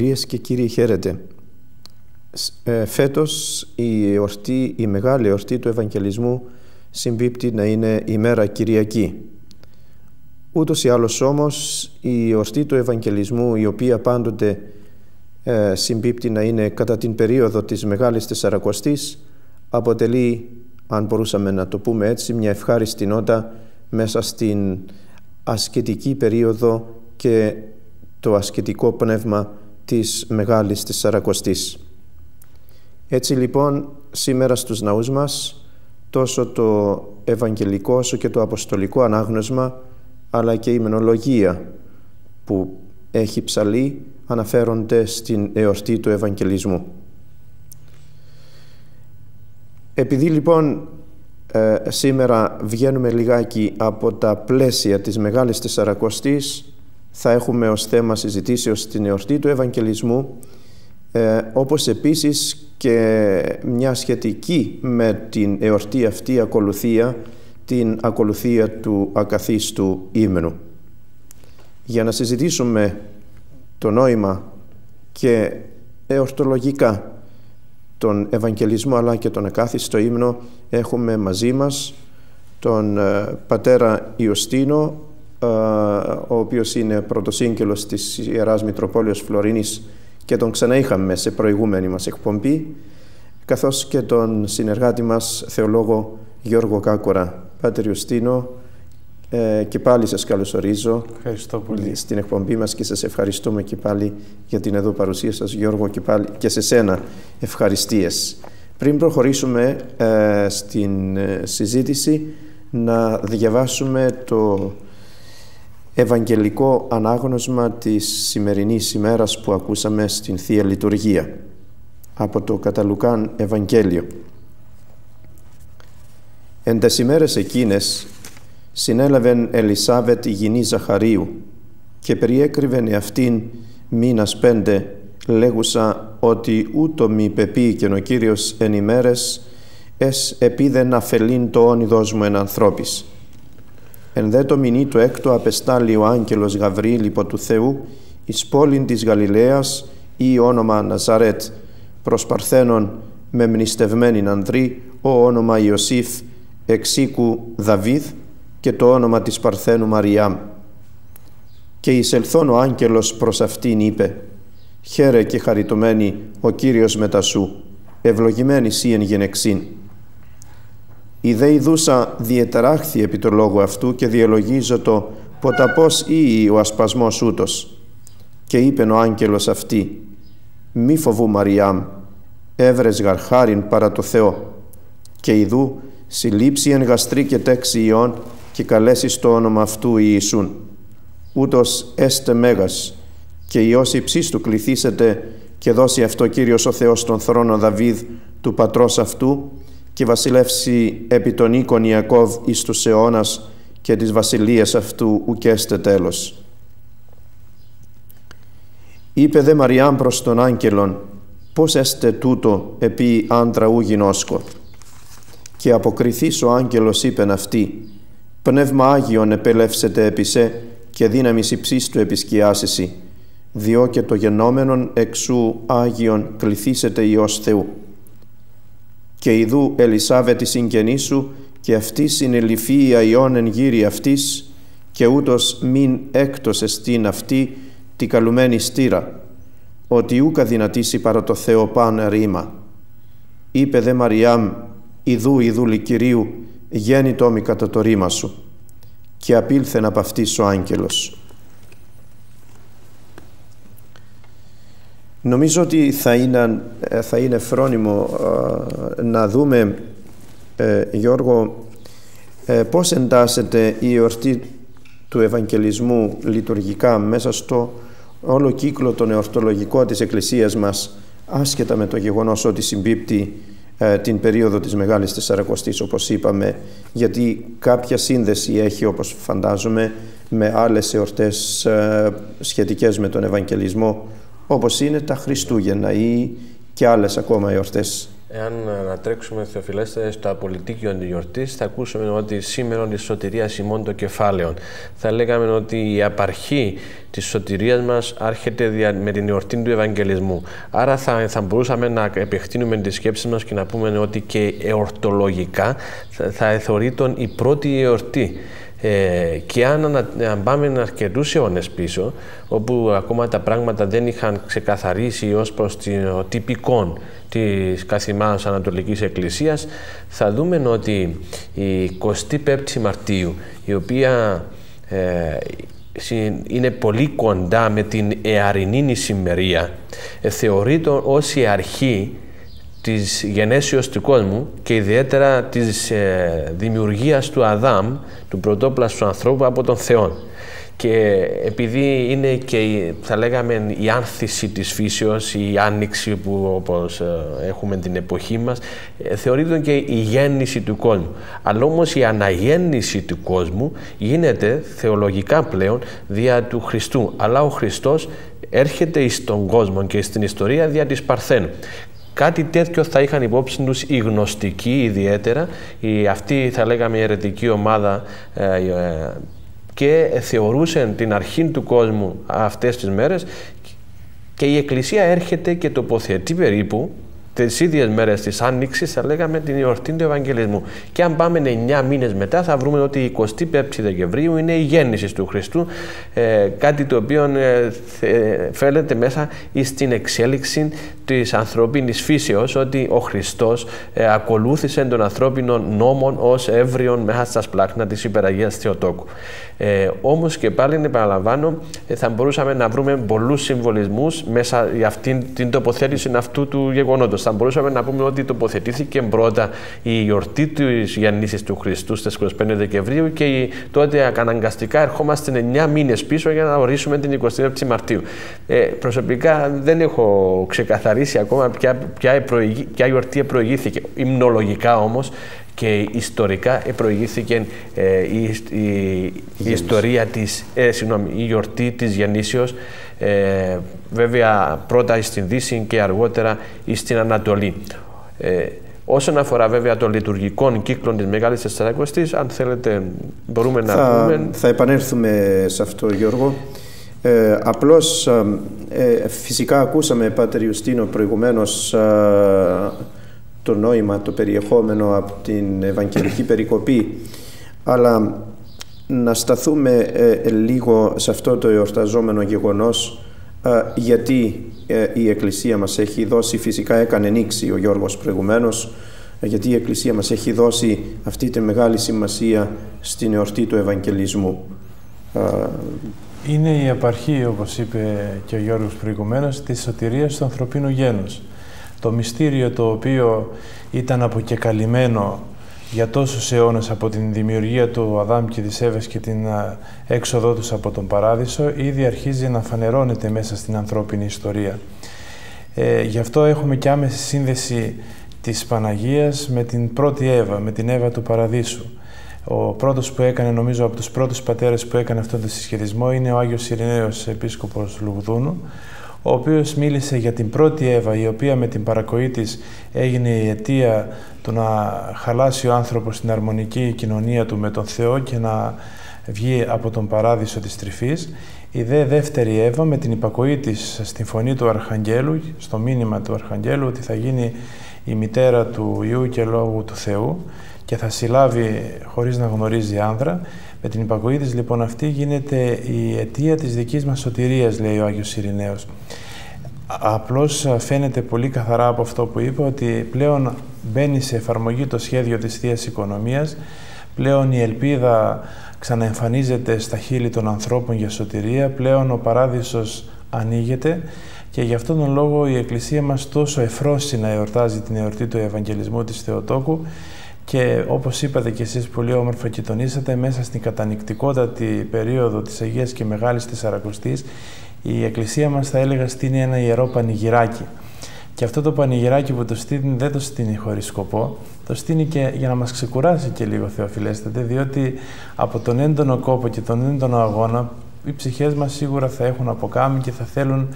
Κυρίες και κύριοι χαίρετε. Ε, φέτος η, εορτή, η μεγάλη εορτή του Ευαγγελισμού συμπίπτει να είναι η μέρα Κυριακή. Ούτως ή άλλως όμως η εορτή του Ευαγγελισμού η οποία πάντοτε ε, συμπίπτει να είναι κατά την περίοδο της Μεγάλης Τεσσαρακοστής αποτελεί, αν μπορούσαμε να το πούμε έτσι, μια ευχάριστη νότα μέσα στην ασκητική περίοδο και το ασκητικό πνεύμα της Μεγάλης Τεσσαρακοστής. Έτσι λοιπόν σήμερα στους ναούς μας τόσο το Ευαγγελικό όσο και το Αποστολικό ανάγνωσμα αλλά και η μενολογία που έχει ψαλεί αναφέρονται στην εορτή του Ευαγγελισμού. Επειδή λοιπόν ε, σήμερα βγαίνουμε λιγάκι από τα πλαίσια της Μεγάλης Τεσσαρακοστής θα έχουμε ως θέμα συζητήσεως την εορτή του Ευαγγελισμού ε, όπως επίσης και μια σχετική με την εορτή αυτή ακολουθία την ακολουθία του ακαθίστου ύμνου. Για να συζητήσουμε το νόημα και εορτολογικά τον Ευαγγελισμό αλλά και τον ακάθιστο ύμνο έχουμε μαζί μας τον ε, πατέρα Ιωστίνο ε, ο οποίος είναι πρωτοσύγγελος της Ιεράς Μητροπόλεως Φλωρίνης και τον ξαναείχαμε σε προηγούμενη μας εκπομπή καθώς και τον συνεργάτη μας θεολόγο Γιώργο Κάκορα. Πάτερ Ιωστίνο, ε, και πάλι σας καλωσορίζω πολύ. στην εκπομπή μας και σας ευχαριστούμε και πάλι για την εδώ παρουσία σας Γιώργο και, πάλι, και σε σένα ευχαριστίες. Πριν προχωρήσουμε ε, στην ε, συζήτηση να διαβάσουμε το Ευαγγελικό ανάγνωσμα της σημερινής ημέρας που ακούσαμε στην Θεία Λειτουργία από το Καταλουκάν Ευαγγέλιο. Εν τες ημέρες εκείνες συνέλαβεν Ελισάβετ η γυνή Ζαχαρίου και περιέκρυβεν εαυτήν μήνας πέντε λέγουσα ότι ούτω μη πεποίηκεν ο Κύριος εν ημέρες ες επίδεν αφελήν το όνειδος μου εν ανθρώπης. Εν δε το μηνύ του έκτο απεστάλλει ο άγγελος Γαβρίλ υπό του Θεού εις πόλην της Γαλιλαίας ή όνομα Ναζαρέτ προς Παρθένων με μνηστευμένην ανδρή ο όνομα Ιωσήφ εξήκου Δαβίδ και το όνομα της Παρθένου Μαριάμ. Και εισελθόν ο άγγελος προς αυτήν είπε «Χαίρε και χαριτωμένη ο Κύριος μετά σου, ευλογημένης σύ εν γενεξήν». Η δε ειδούσα διατεράχθη επί το λόγο αυτού και διαλογίζω το ποτα πώς ή ο ασπασμός ούτος. Και είπε ο άγγελος αυτή «Μη φοβού Μαριάμ, έβρες γαρχάριν παρά το Θεό». Και ειδού συλλήψει εν γαστρή και τέξη ιών και καλέσεις το όνομα αυτού Ιησούν. Ούτως έστε μέγας και Υιός υψίστου κληθήσετε και δώσει αυτό Κύριος ο Θεός τον θρόνο Δαβίδ του πατρός αυτού και βασιλεύσει επί τον οίκον Ιακώβ εις τους αιώνας και της βασιλείας αυτού ουκέστε τέλος. Είπε δε Μαριάμ προς τον άγγελον «Πώς έστε τούτο επί άντρα ου γινώσκο» και αποκριθείς ο άγγελος είπεν αυτή Πνεύμα Άγιον επελεύσετε επί σε και δύναμις υψίστου επισκιάσισι, διό και το γενόμενον εξού Άγιον κληθήσετε Υιός Θεού. Και ιδού Ελισάβε τη συγγενή σου και αυτής συνεληφή η Αϊόν εν γύρι αυτής και ούτως μην έκτος εστίν αυτή τη καλουμένη στήρα, ότι ούκα δυνατήσει παρά το Θεό παν ρήμα. Είπε δε Μαριάμ, ιδού ιδού Κυρίου, γέννη τόμη κατά το ρήμα σου και απήλθεν από αυτής ο άγγελος. Νομίζω ότι θα είναι, θα είναι φρόνιμο να δούμε, ε, Γιώργο, ε, πώς εντάσσεται η εορτή του Ευαγγελισμού λειτουργικά μέσα στο όλο κύκλο των εορτολογικών της Εκκλησίας μας άσχετα με το γεγονός ότι συμπίπτει ε, την περίοδο της Μεγάλης Τεσσαρακοστής όπως είπαμε γιατί κάποια σύνδεση έχει όπως φαντάζομαι με άλλες εορτές ε, σχετικές με τον Ευαγγελισμό όπως είναι τα Χριστούγεννα ή και άλλες ακόμα εορτές Εάν ανατρέξουμε θεοφιλέστε στο απολυτίκιο της γιορτής, θα ακούσουμε ότι σήμερα η σωτηρία ημών των κεφάλαιων. Θα λέγαμε ότι η απαρχή της σωτηρίας μας άρχεται με την εορτή του Ευαγγελισμού. Άρα θα, θα μπορούσαμε να επεκτείνουμε τη σκέψη μας και να πούμε ότι και εορτολογικά θα, θα θεωρεί τον η πρώτη εορτή. Ε, και αν, αν πάμε αρκετούς αιώνες πίσω, όπου ακόμα τα πράγματα δεν είχαν ξεκαθαρίσει ως προς το τυπικό της καθημάς Ανατολικής Εκκλησίας, θα δούμε ότι η 25η Μαρτίου, η οποία ε, είναι πολύ κοντά με την εαρινή σημερία, ε, θεωρείται ως η αρχή της γενέσεως του κόσμου και ιδιαίτερα της ε, δημιουργίας του Αδάμ, του πρωτόπλαστου ανθρώπου από τον Θεό. Και επειδή είναι και θα λέγαμε η άνθηση της φύσεως, η άνοιξη που όπως ε, έχουμε την εποχή μας, ε, θεωρείται και η γέννηση του κόσμου. Αλλά όμως η αναγέννηση του κόσμου γίνεται θεολογικά πλέον δια του Χριστού. Αλλά ο Χριστός έρχεται στον κόσμο και στην ιστορία δια της Παρθένου. Κάτι τέτοιο θα είχαν υπόψη τους οι γνωστικοί ιδιαίτερα, η, αυτή θα λέγαμε η αιρετική ομάδα ε, ε, και θεωρούσαν την αρχή του κόσμου αυτές τις μέρες. Και η Εκκλησία έρχεται και τοποθετεί περίπου τις ίδιες μέρες της Άνοιξης, θα λέγαμε την εορτή του Ευαγγελισμού. Και αν πάμε 9 μήνες μετά, θα βρούμε ότι η 25η Δεκεμβρίου είναι η γέννηση του Χριστού. Ε, κάτι το οποίο ε, φαίνεται μέσα στην εξέλιξη της ανθρώπινης φύσεως, ότι ο Χριστός ε, ακολούθησε τον ανθρώπινο νόμο ως εύριον μέσα στα σπλάχνα της υπεραγίας Θεοτόκου. Ε, Όμως και πάλι, επαναλαμβάνω, ε, θα μπορούσαμε να βρούμε πολλούς συμβολισμούς μέσα για αυτήν την τοποθέτηση αυτού του γεγονότος. Θα μπορούσαμε να πούμε ότι τοποθετήθηκε πρώτα η γιορτή της γεννήση του Χριστού στις 25 Δεκεμβρίου και τότε αναγκαστικά ερχόμαστε 9 μήνες πίσω για να ορίσουμε την 25η Μαρτίου. Ε, προσωπικά δεν έχω ξεκαθαρίσει ακόμα ποια, ποια, ποια γιορτή προηγήθηκε. Υμνολογικά όμως και ιστορικά προηγήθηκε ε, η, η, ιστορία της, ε, συγγνώμη, η γιορτή της γεννήσεως ε, βέβαια πρώτα στην Δύση και αργότερα στην Ανατολή. Ε, όσον αφορά βέβαια των λειτουργικών κύκλων της Μεγάλης Τεσσαρακοστής, αν θέλετε μπορούμε να θα, πούμε... Θα επανέλθουμε σε αυτό Γιώργο. Ε, απλώς ε, φυσικά ακούσαμε Πάτερ Ιουστίνο προηγουμένως το νόημα, το περιεχόμενο από την Ευαγγελική Περικοπή αλλά να σταθούμε ε, λίγο σε αυτό το εορταζόμενο γεγονός ε, γιατί ε, η Εκκλησία μας έχει δώσει, φυσικά έκανε νήξη ο Γιώργος προηγουμένως, γιατί η Εκκλησία μας έχει δώσει αυτή τη μεγάλη σημασία στην εορτή του Ευαγγελισμού. Είναι η απαρχή, όπως είπε και ο Γιώργος προηγουμένως, της σωτηρίας του ανθρωπίνου γένους το μυστήριο το οποίο ήταν αποκεκαλυμμένο για τόσους αιώνες από την δημιουργία του Αδάμ και της Εύας και την έξοδό τους από τον Παράδεισο ήδη αρχίζει να φανερώνεται μέσα στην ανθρώπινη ιστορία. Ε, γι' αυτό έχουμε και άμεση σύνδεση της Παναγίας με την πρώτη Εύα, με την Εύα του Παραδείσου. Ο πρώτος που έκανε, νομίζω από τους πρώτους πατέρες που έκανε αυτόν τον συσχετισμό είναι ο Άγιος Ειρηναίος Επίσκοπος Λουγδούνου, ο οποίος μίλησε για την πρώτη Εύα, η οποία με την παρακοή της έγινε η αιτία του να χαλάσει ο άνθρωπος στην αρμονική κοινωνία του με τον Θεό και να βγει από τον παράδεισο της τρυφής. Η δε δεύτερη Εύα με την υπακοή της στην φωνή του Αρχαγγέλου, στο μήνυμα του Αρχαγγέλου ότι θα γίνει η μητέρα του Ιού και Λόγου του Θεού και θα συλλάβει χωρίς να γνωρίζει άνδρα, με την υπακοή της λοιπόν αυτή γίνεται η αιτία της δικής μας σωτηρίας, λέει ο Άγιος Ειρηναίος. Απλώς φαίνεται πολύ καθαρά από αυτό που είπε ότι πλέον μπαίνει σε εφαρμογή το σχέδιο της θείας Οικονομίας, πλέον η ελπίδα ξαναεμφανίζεται στα χείλη των ανθρώπων για σωτηρία, πλέον ο παράδεισος ανοίγεται και γι' αυτόν τον λόγο η Εκκλησία μας τόσο εφρώσει να εορτάζει την εορτή του Ευαγγελισμού της Θεοτόκου και όπως είπατε και εσείς πολύ όμορφα και τονίσατε, μέσα στην κατανικτικότατη περίοδο της Αγίας και Μεγάλης Τεσσαρακοστής, η Εκκλησία μας θα έλεγα στείνει ένα ιερό πανηγυράκι. Και αυτό το πανηγυράκι που το στείνει δεν το στείνει χωρίς σκοπό, το στείνει και για να μας ξεκουράσει και λίγο Θεοφιλέστατε, διότι από τον έντονο κόπο και τον έντονο αγώνα οι ψυχές μας σίγουρα θα έχουν αποκάμει και θα θέλουν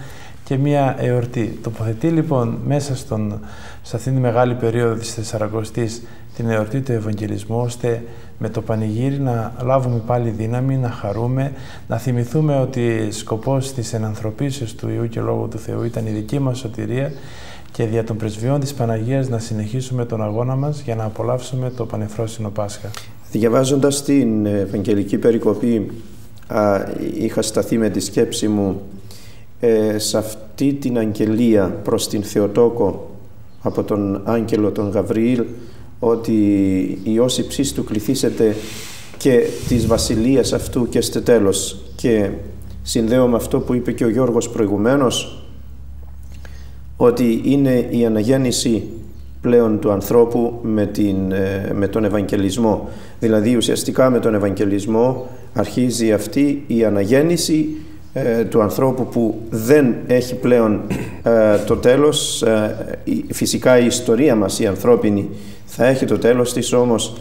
και μία εορτή. Τοποθετεί λοιπόν μέσα στον, σε αυτήν τη μεγάλη περίοδο της Τεσσαρακοστής την εορτή του Ευαγγελισμού, ώστε με το πανηγύρι να λάβουμε πάλι δύναμη, να χαρούμε, να θυμηθούμε ότι σκοπός της ενανθρωπίσεως του Ιού και Λόγου του Θεού ήταν η δική μας σωτηρία και δια των πρεσβειών της Παναγίας να συνεχίσουμε τον αγώνα μας για να απολαύσουμε το Πανεφρόσινο Πάσχα. Διαβάζοντας την Ευαγγελική Περικοπή α, είχα σταθεί με τη σκέψη μου ε, σε αυτή την αγγελία προς την Θεοτόκο από τον άγγελο τον Γαβριήλ ότι η όση του κληθήσετε και της βασιλείας αυτού και στο τέλος και συνδέω με αυτό που είπε και ο Γιώργος προηγουμένως ότι είναι η αναγέννηση πλέον του ανθρώπου με, την, ε, με τον Ευαγγελισμό. Δηλαδή ουσιαστικά με τον Ευαγγελισμό αρχίζει αυτή η αναγέννηση ε, του ανθρώπου που δεν έχει πλέον ε, το τέλος. φυσικά η ιστορία μας, η ανθρώπινη, θα έχει το τέλος της όμως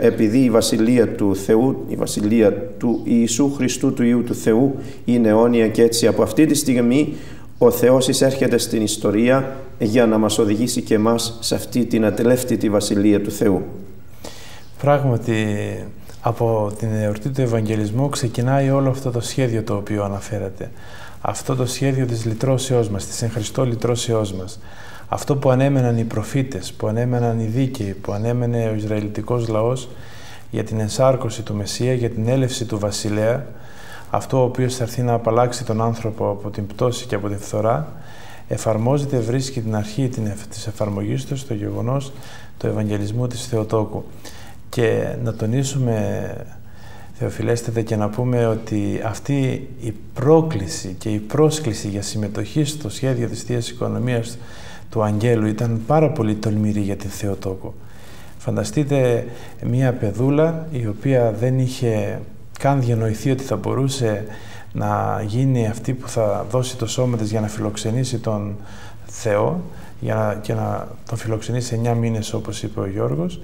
επειδή η βασιλεία του Θεού, η βασιλεία του Ιησού Χριστού του Ιού του Θεού είναι αιώνια και έτσι από αυτή τη στιγμή ο Θεός εισέρχεται στην ιστορία για να μας οδηγήσει και εμάς σε αυτή την ατελεύτητη βασιλεία του Θεού. Πράγματι, από την εορτή του Ευαγγελισμού ξεκινάει όλο αυτό το σχέδιο το οποίο αναφέρατε. Αυτό το σχέδιο της λυτρώσεώς μας, της εν Χριστώ λυτρώσεώς μας. Αυτό που ανέμεναν οι προφήτες, που ανέμεναν οι δίκαιοι, που ανέμενε ο Ισραηλιτικός λαός για την ενσάρκωση του Μεσσία, για την έλευση του Βασιλέα, αυτό ο οποίος θα έρθει να απαλλάξει τον άνθρωπο από την πτώση και από την φθορά, εφαρμόζεται, βρίσκει την αρχή της εφαρμογής του στο γεγονός του Ευαγγελισμού της Θεοτόκου. Και να τονίσουμε, Θεοφιλέστετε, και να πούμε ότι αυτή η πρόκληση και η πρόσκληση για συμμετοχή στο σχέδιο της Θείας Οικονομίας του Αγγέλου ήταν πάρα πολύ τολμηρή για την Θεοτόκο. Φανταστείτε μία παιδούλα η οποία δεν είχε καν διανοηθεί ότι θα μπορούσε να γίνει αυτή που θα δώσει το σώμα της για να φιλοξενήσει τον Θεό για να, και να τον φιλοξενήσει 9 μήνες όπως είπε ο Γιώργος.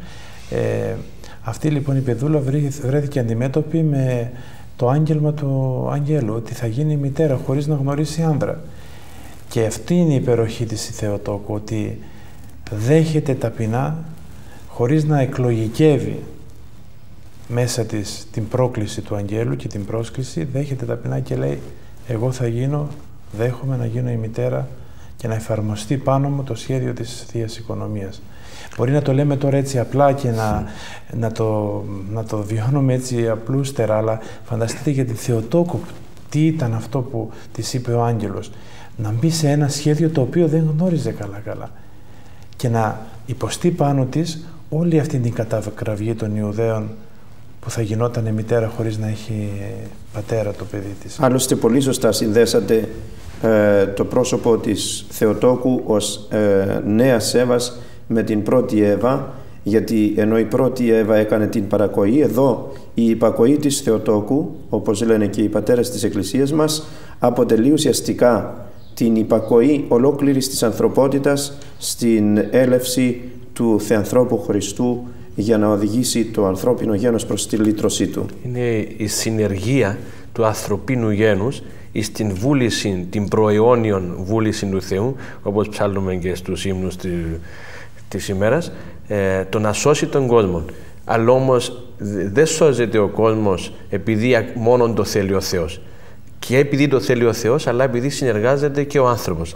Ε, αυτή λοιπόν η παιδούλα βρέθηκε αντιμέτωπη με το άγγελμα του Αγγέλου, ότι θα γίνει μητέρα χωρίς να γνωρίσει άνδρα. Και αυτή είναι η υπεροχή της Θεοτόκου, ότι δέχεται ταπεινά χωρίς να εκλογικεύει μέσα της την πρόκληση του αγγέλου και την πρόσκληση, δέχεται ταπεινά και λέει εγώ θα γίνω, δέχομαι να γίνω η μητέρα και να εφαρμοστεί πάνω μου το σχέδιο της θείας Οικονομίας. Μπορεί να το λέμε τώρα έτσι απλά και να, να, το, να το βιώνουμε έτσι απλούστερα, αλλά φανταστείτε για τη Θεοτόκο τι ήταν αυτό που της είπε ο άγγελος. Να μπει σε ένα σχέδιο το οποίο δεν γνώριζε καλά-καλά και να υποστεί πάνω της όλη αυτή την κατακραυγή των Ιουδαίων που θα γινόταν μητέρα χωρίς να έχει πατέρα το παιδί της. Άλλωστε πολύ σωστά συνδέσατε ε, το πρόσωπο της Θεοτόκου ως ε, νέας Εύας με την πρώτη Εύα γιατί ενώ η πρώτη Εύα έκανε την παρακοή εδώ η υπακοή της Θεοτόκου όπως λένε και οι πατέρες της Εκκλησίας μας αποτελεί ουσιαστικά την υπακοή ολόκληρης της ανθρωπότητας στην έλευση του Θεανθρώπου Χριστού για να οδηγήσει το ανθρώπινο γένος προς τη λύτρωσή του. Είναι η συνεργία του ανθρωπίνου γένους στην βούληση, την προαιώνιον βούληση του Θεού, όπως ψάλλουμε και στους ύμνους της ημέρας, ε, το να σώσει τον κόσμο. Αλλά όμως δεν σώζεται ο κόσμος επειδή μόνο το θέλει ο Θεός και επειδή το θέλει ο Θεός, αλλά επειδή συνεργάζεται και ο άνθρωπος.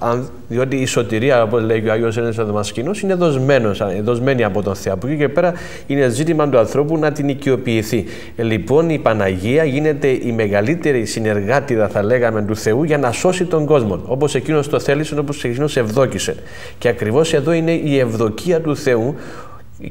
Διότι η σωτηρία, όπως λέει και ο Άγιος Έλληνα Δαμασκηνός, είναι δοσμένος, δοσμένη από τον Θεό. Από εκεί και πέρα είναι ζήτημα του ανθρώπου να την οικειοποιηθεί. Ε, λοιπόν, η Παναγία γίνεται η μεγαλύτερη συνεργάτηδα, θα λέγαμε, του Θεού για να σώσει τον κόσμο. Όπως εκείνος το θέλησε, όπως εκείνος ευδόκησε. Και ακριβώς εδώ είναι η ευδοκία του Θεού,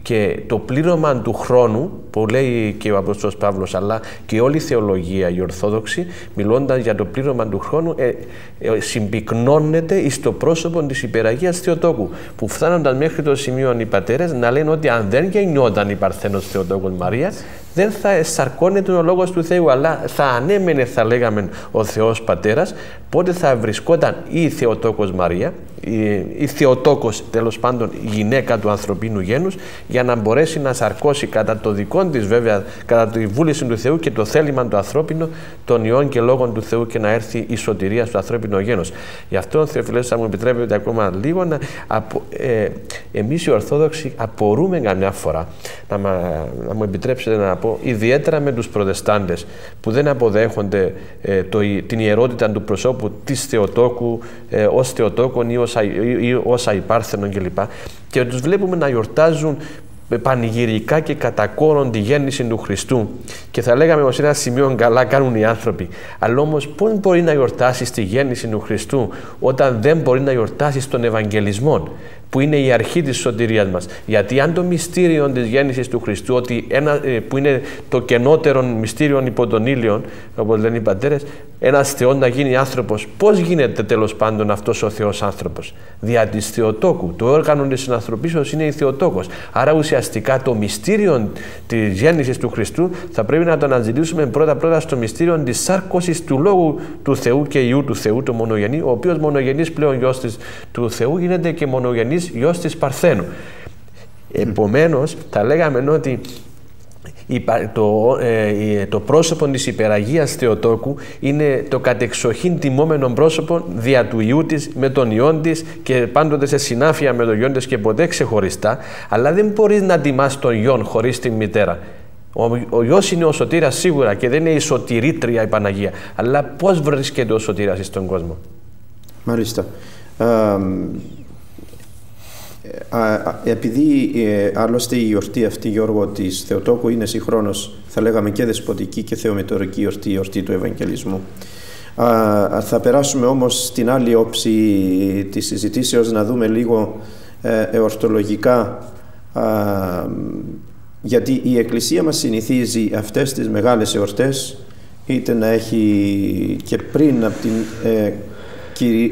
και το πλήρωμα του χρόνου που λέει και ο Απόστολος Παύλος αλλά και όλη η θεολογία η Ορθόδοξη μιλώντας για το πλήρωμα του χρόνου ε, ε, συμπυκνώνεται στο πρόσωπο της υπεραγίας Θεοτόκου που φτάνονταν μέχρι το σημείο οι πατέρες να λένε ότι αν δεν γεννιόταν η Παρθένος Θεοτόκος Μαρίας δεν θα εσαρκώνεται ο λόγος του Θεού, αλλά θα ανέμενε, θα λέγαμε, ο Θεός Πατέρας, πότε θα βρισκόταν ή η Θεοτόκος Μαρία, η, η Θεοτόκος τέλος πάντων η γυναίκα του ανθρωπίνου γένους, για να μπορέσει να σαρκώσει κατά το δικό της βέβαια, κατά τη βούληση του Θεού και το θέλημα του ανθρώπινου, των ιών και λόγων του Θεού και να έρθει η σωτηρία στο ανθρώπινο γένος. Γι' αυτό, Θεοφιλέ, θα μου επιτρέπετε ακόμα λίγο να. Ε, Εμείς οι Ορθόδοξοι απορούμε καμιά φορά, να, να μου επιτρέψετε να πω, ιδιαίτερα με τους Προτεστάντες που δεν αποδέχονται ε, το, την ιερότητα του προσώπου της Θεοτόκου ε, ως Θεοτόκον ή ω ως αϊπάρθενον κλπ. Και τους βλέπουμε να γιορτάζουν πανηγυρικά και κατακόρον τη γέννηση του Χριστού και θα λέγαμε ως ένα σημείο καλά κάνουν οι άνθρωποι αλλά όμως πώς μπορεί να γιορτάσεις τη γέννηση του Χριστού όταν δεν μπορεί να γιορτάσεις τον Ευαγγελισμό; Που είναι η αρχή της σωτηρίας μας. Γιατί αν το μυστήριο της γέννησης του Χριστού, ότι ένα, ε, που είναι το κενότερο μυστήριο υπό τον ήλιο, όπως λένε οι πατέρες, ένας Θεός να γίνει άνθρωπος, πώς γίνεται τέλος πάντων αυτός ο Θεός άνθρωπος; Δια της Θεοτόκου. Το όργανο της συνανθρωπίσεως είναι η Θεοτόκος. Άρα ουσιαστικά το μυστήριο της γέννησης του Χριστού θα πρέπει να το αναζητήσουμε πρώτα-πρώτα στο μυστήριο της σάρκωσης του Λόγου του Θεού και Ιού του Θεού, το μονογενή, ο οποίος μονογενής πλέον γιος του Θεού γίνεται και μονογενής γιος της Παρθένου. Επομένως, θα λέγαμε ότι το, ε, το πρόσωπο της υπεραγίας Θεοτόκου είναι το κατεξοχήν τιμόμενο πρόσωπο δια του Ιού της με τον Υιόν της και πάντοτε σε συνάφεια με τον Υιόν της και ποτέ ξεχωριστά αλλά δεν μπορείς να τιμάς τον Υιόν χωρίς την μητέρα. Ο, ο Υιός είναι ο σωτήρας σίγουρα και δεν είναι η σωτηρήτρια η Παναγία. Αλλά πώς βρίσκεται ο σωτήρας στον κόσμο; Μάλιστα επειδή ε, άλλωστε η γιορτή αυτή Γιώργο της Θεοτόκου είναι συγχρόνως θα λέγαμε και δεσποτική και θεομετωρική γιορτή, η γιορτή του Ευαγγελισμού. θα περάσουμε όμως στην άλλη όψη της συζητήσεως να δούμε λίγο ε, εορτολογικά γιατί η Εκκλησία μας συνηθίζει αυτές τις μεγάλες εορτές είτε να έχει και πριν από την ε,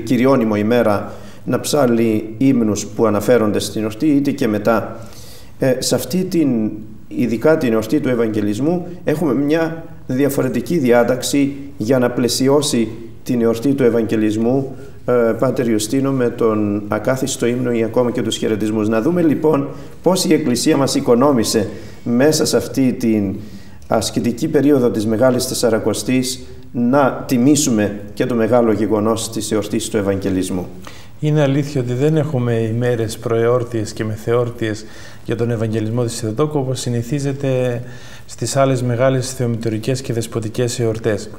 κυριώνυμο ημέρα να ψάλει ύμνους που αναφέρονται στην ορτή είτε και μετά. Ε, σε αυτή την, ειδικά την ορτή του Ευαγγελισμού έχουμε μια διαφορετική διάταξη για να πλαισιώσει την εορτή του Ευαγγελισμού ε, Πάτερ Ιουστίνο με τον ακάθιστο ύμνο ή ακόμα και τους χαιρετισμούς. Να δούμε λοιπόν πώς η Εκκλησία μας οικονόμησε μέσα σε αυτή την ασκητική περίοδο της Μεγάλης Τεσσαρακοστής να τιμήσουμε και το μεγάλο γεγονός της εορτής του Ευαγγελισμού. Είναι αλήθεια ότι δεν έχουμε ημέρες προεόρτιες και μεθεόρτιες για τον Ευαγγελισμό της Θεοτόκου όπως συνηθίζεται στις άλλες μεγάλες θεομητορικές και δεσποτικές εορτές.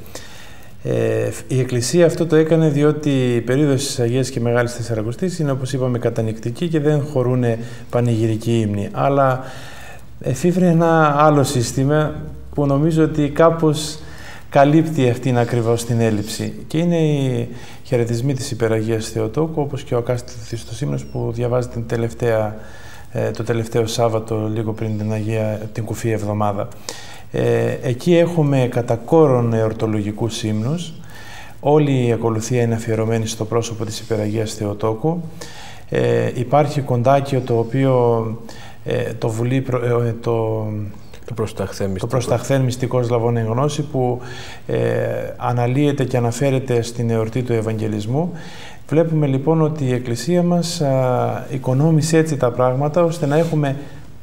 Ε, η Εκκλησία αυτό το έκανε διότι η περίοδος της Αγίας και Μεγάλης Τεσσαρακοστής είναι όπως είπαμε κατανικτική και δεν χωρούν πανηγυρική ύμνη. Αλλά εφήβρε ένα άλλο σύστημα που νομίζω ότι κάπως καλύπτει αυτήν ακριβώς την έλλειψη και είναι οι χαιρετισμοί της Υπεραγίας Θεοτόκου όπως και ο Ακάστηθης στο Σύμνος που διαβάζει την τελευταία, ε, το τελευταίο Σάββατο λίγο πριν την, Αγία, την Κουφή Εβδομάδα. Ε, εκεί έχουμε κατά κόρον εορτολογικούς ύμνους. Όλη η ακολουθία είναι αφιερωμένη στο πρόσωπο της Υπεραγίας Θεοτόκου. Ε, υπάρχει κοντάκιο το οποίο ε, το βουλεί, ε, το το προσταχθέν μυστικό. Το προσταχθέν μυστικός λαβών γνώση που ε, αναλύεται και αναφέρεται στην εορτή του Ευαγγελισμού. Βλέπουμε λοιπόν ότι η Εκκλησία μας α, οικονόμησε έτσι τα πράγματα ώστε να έχουμε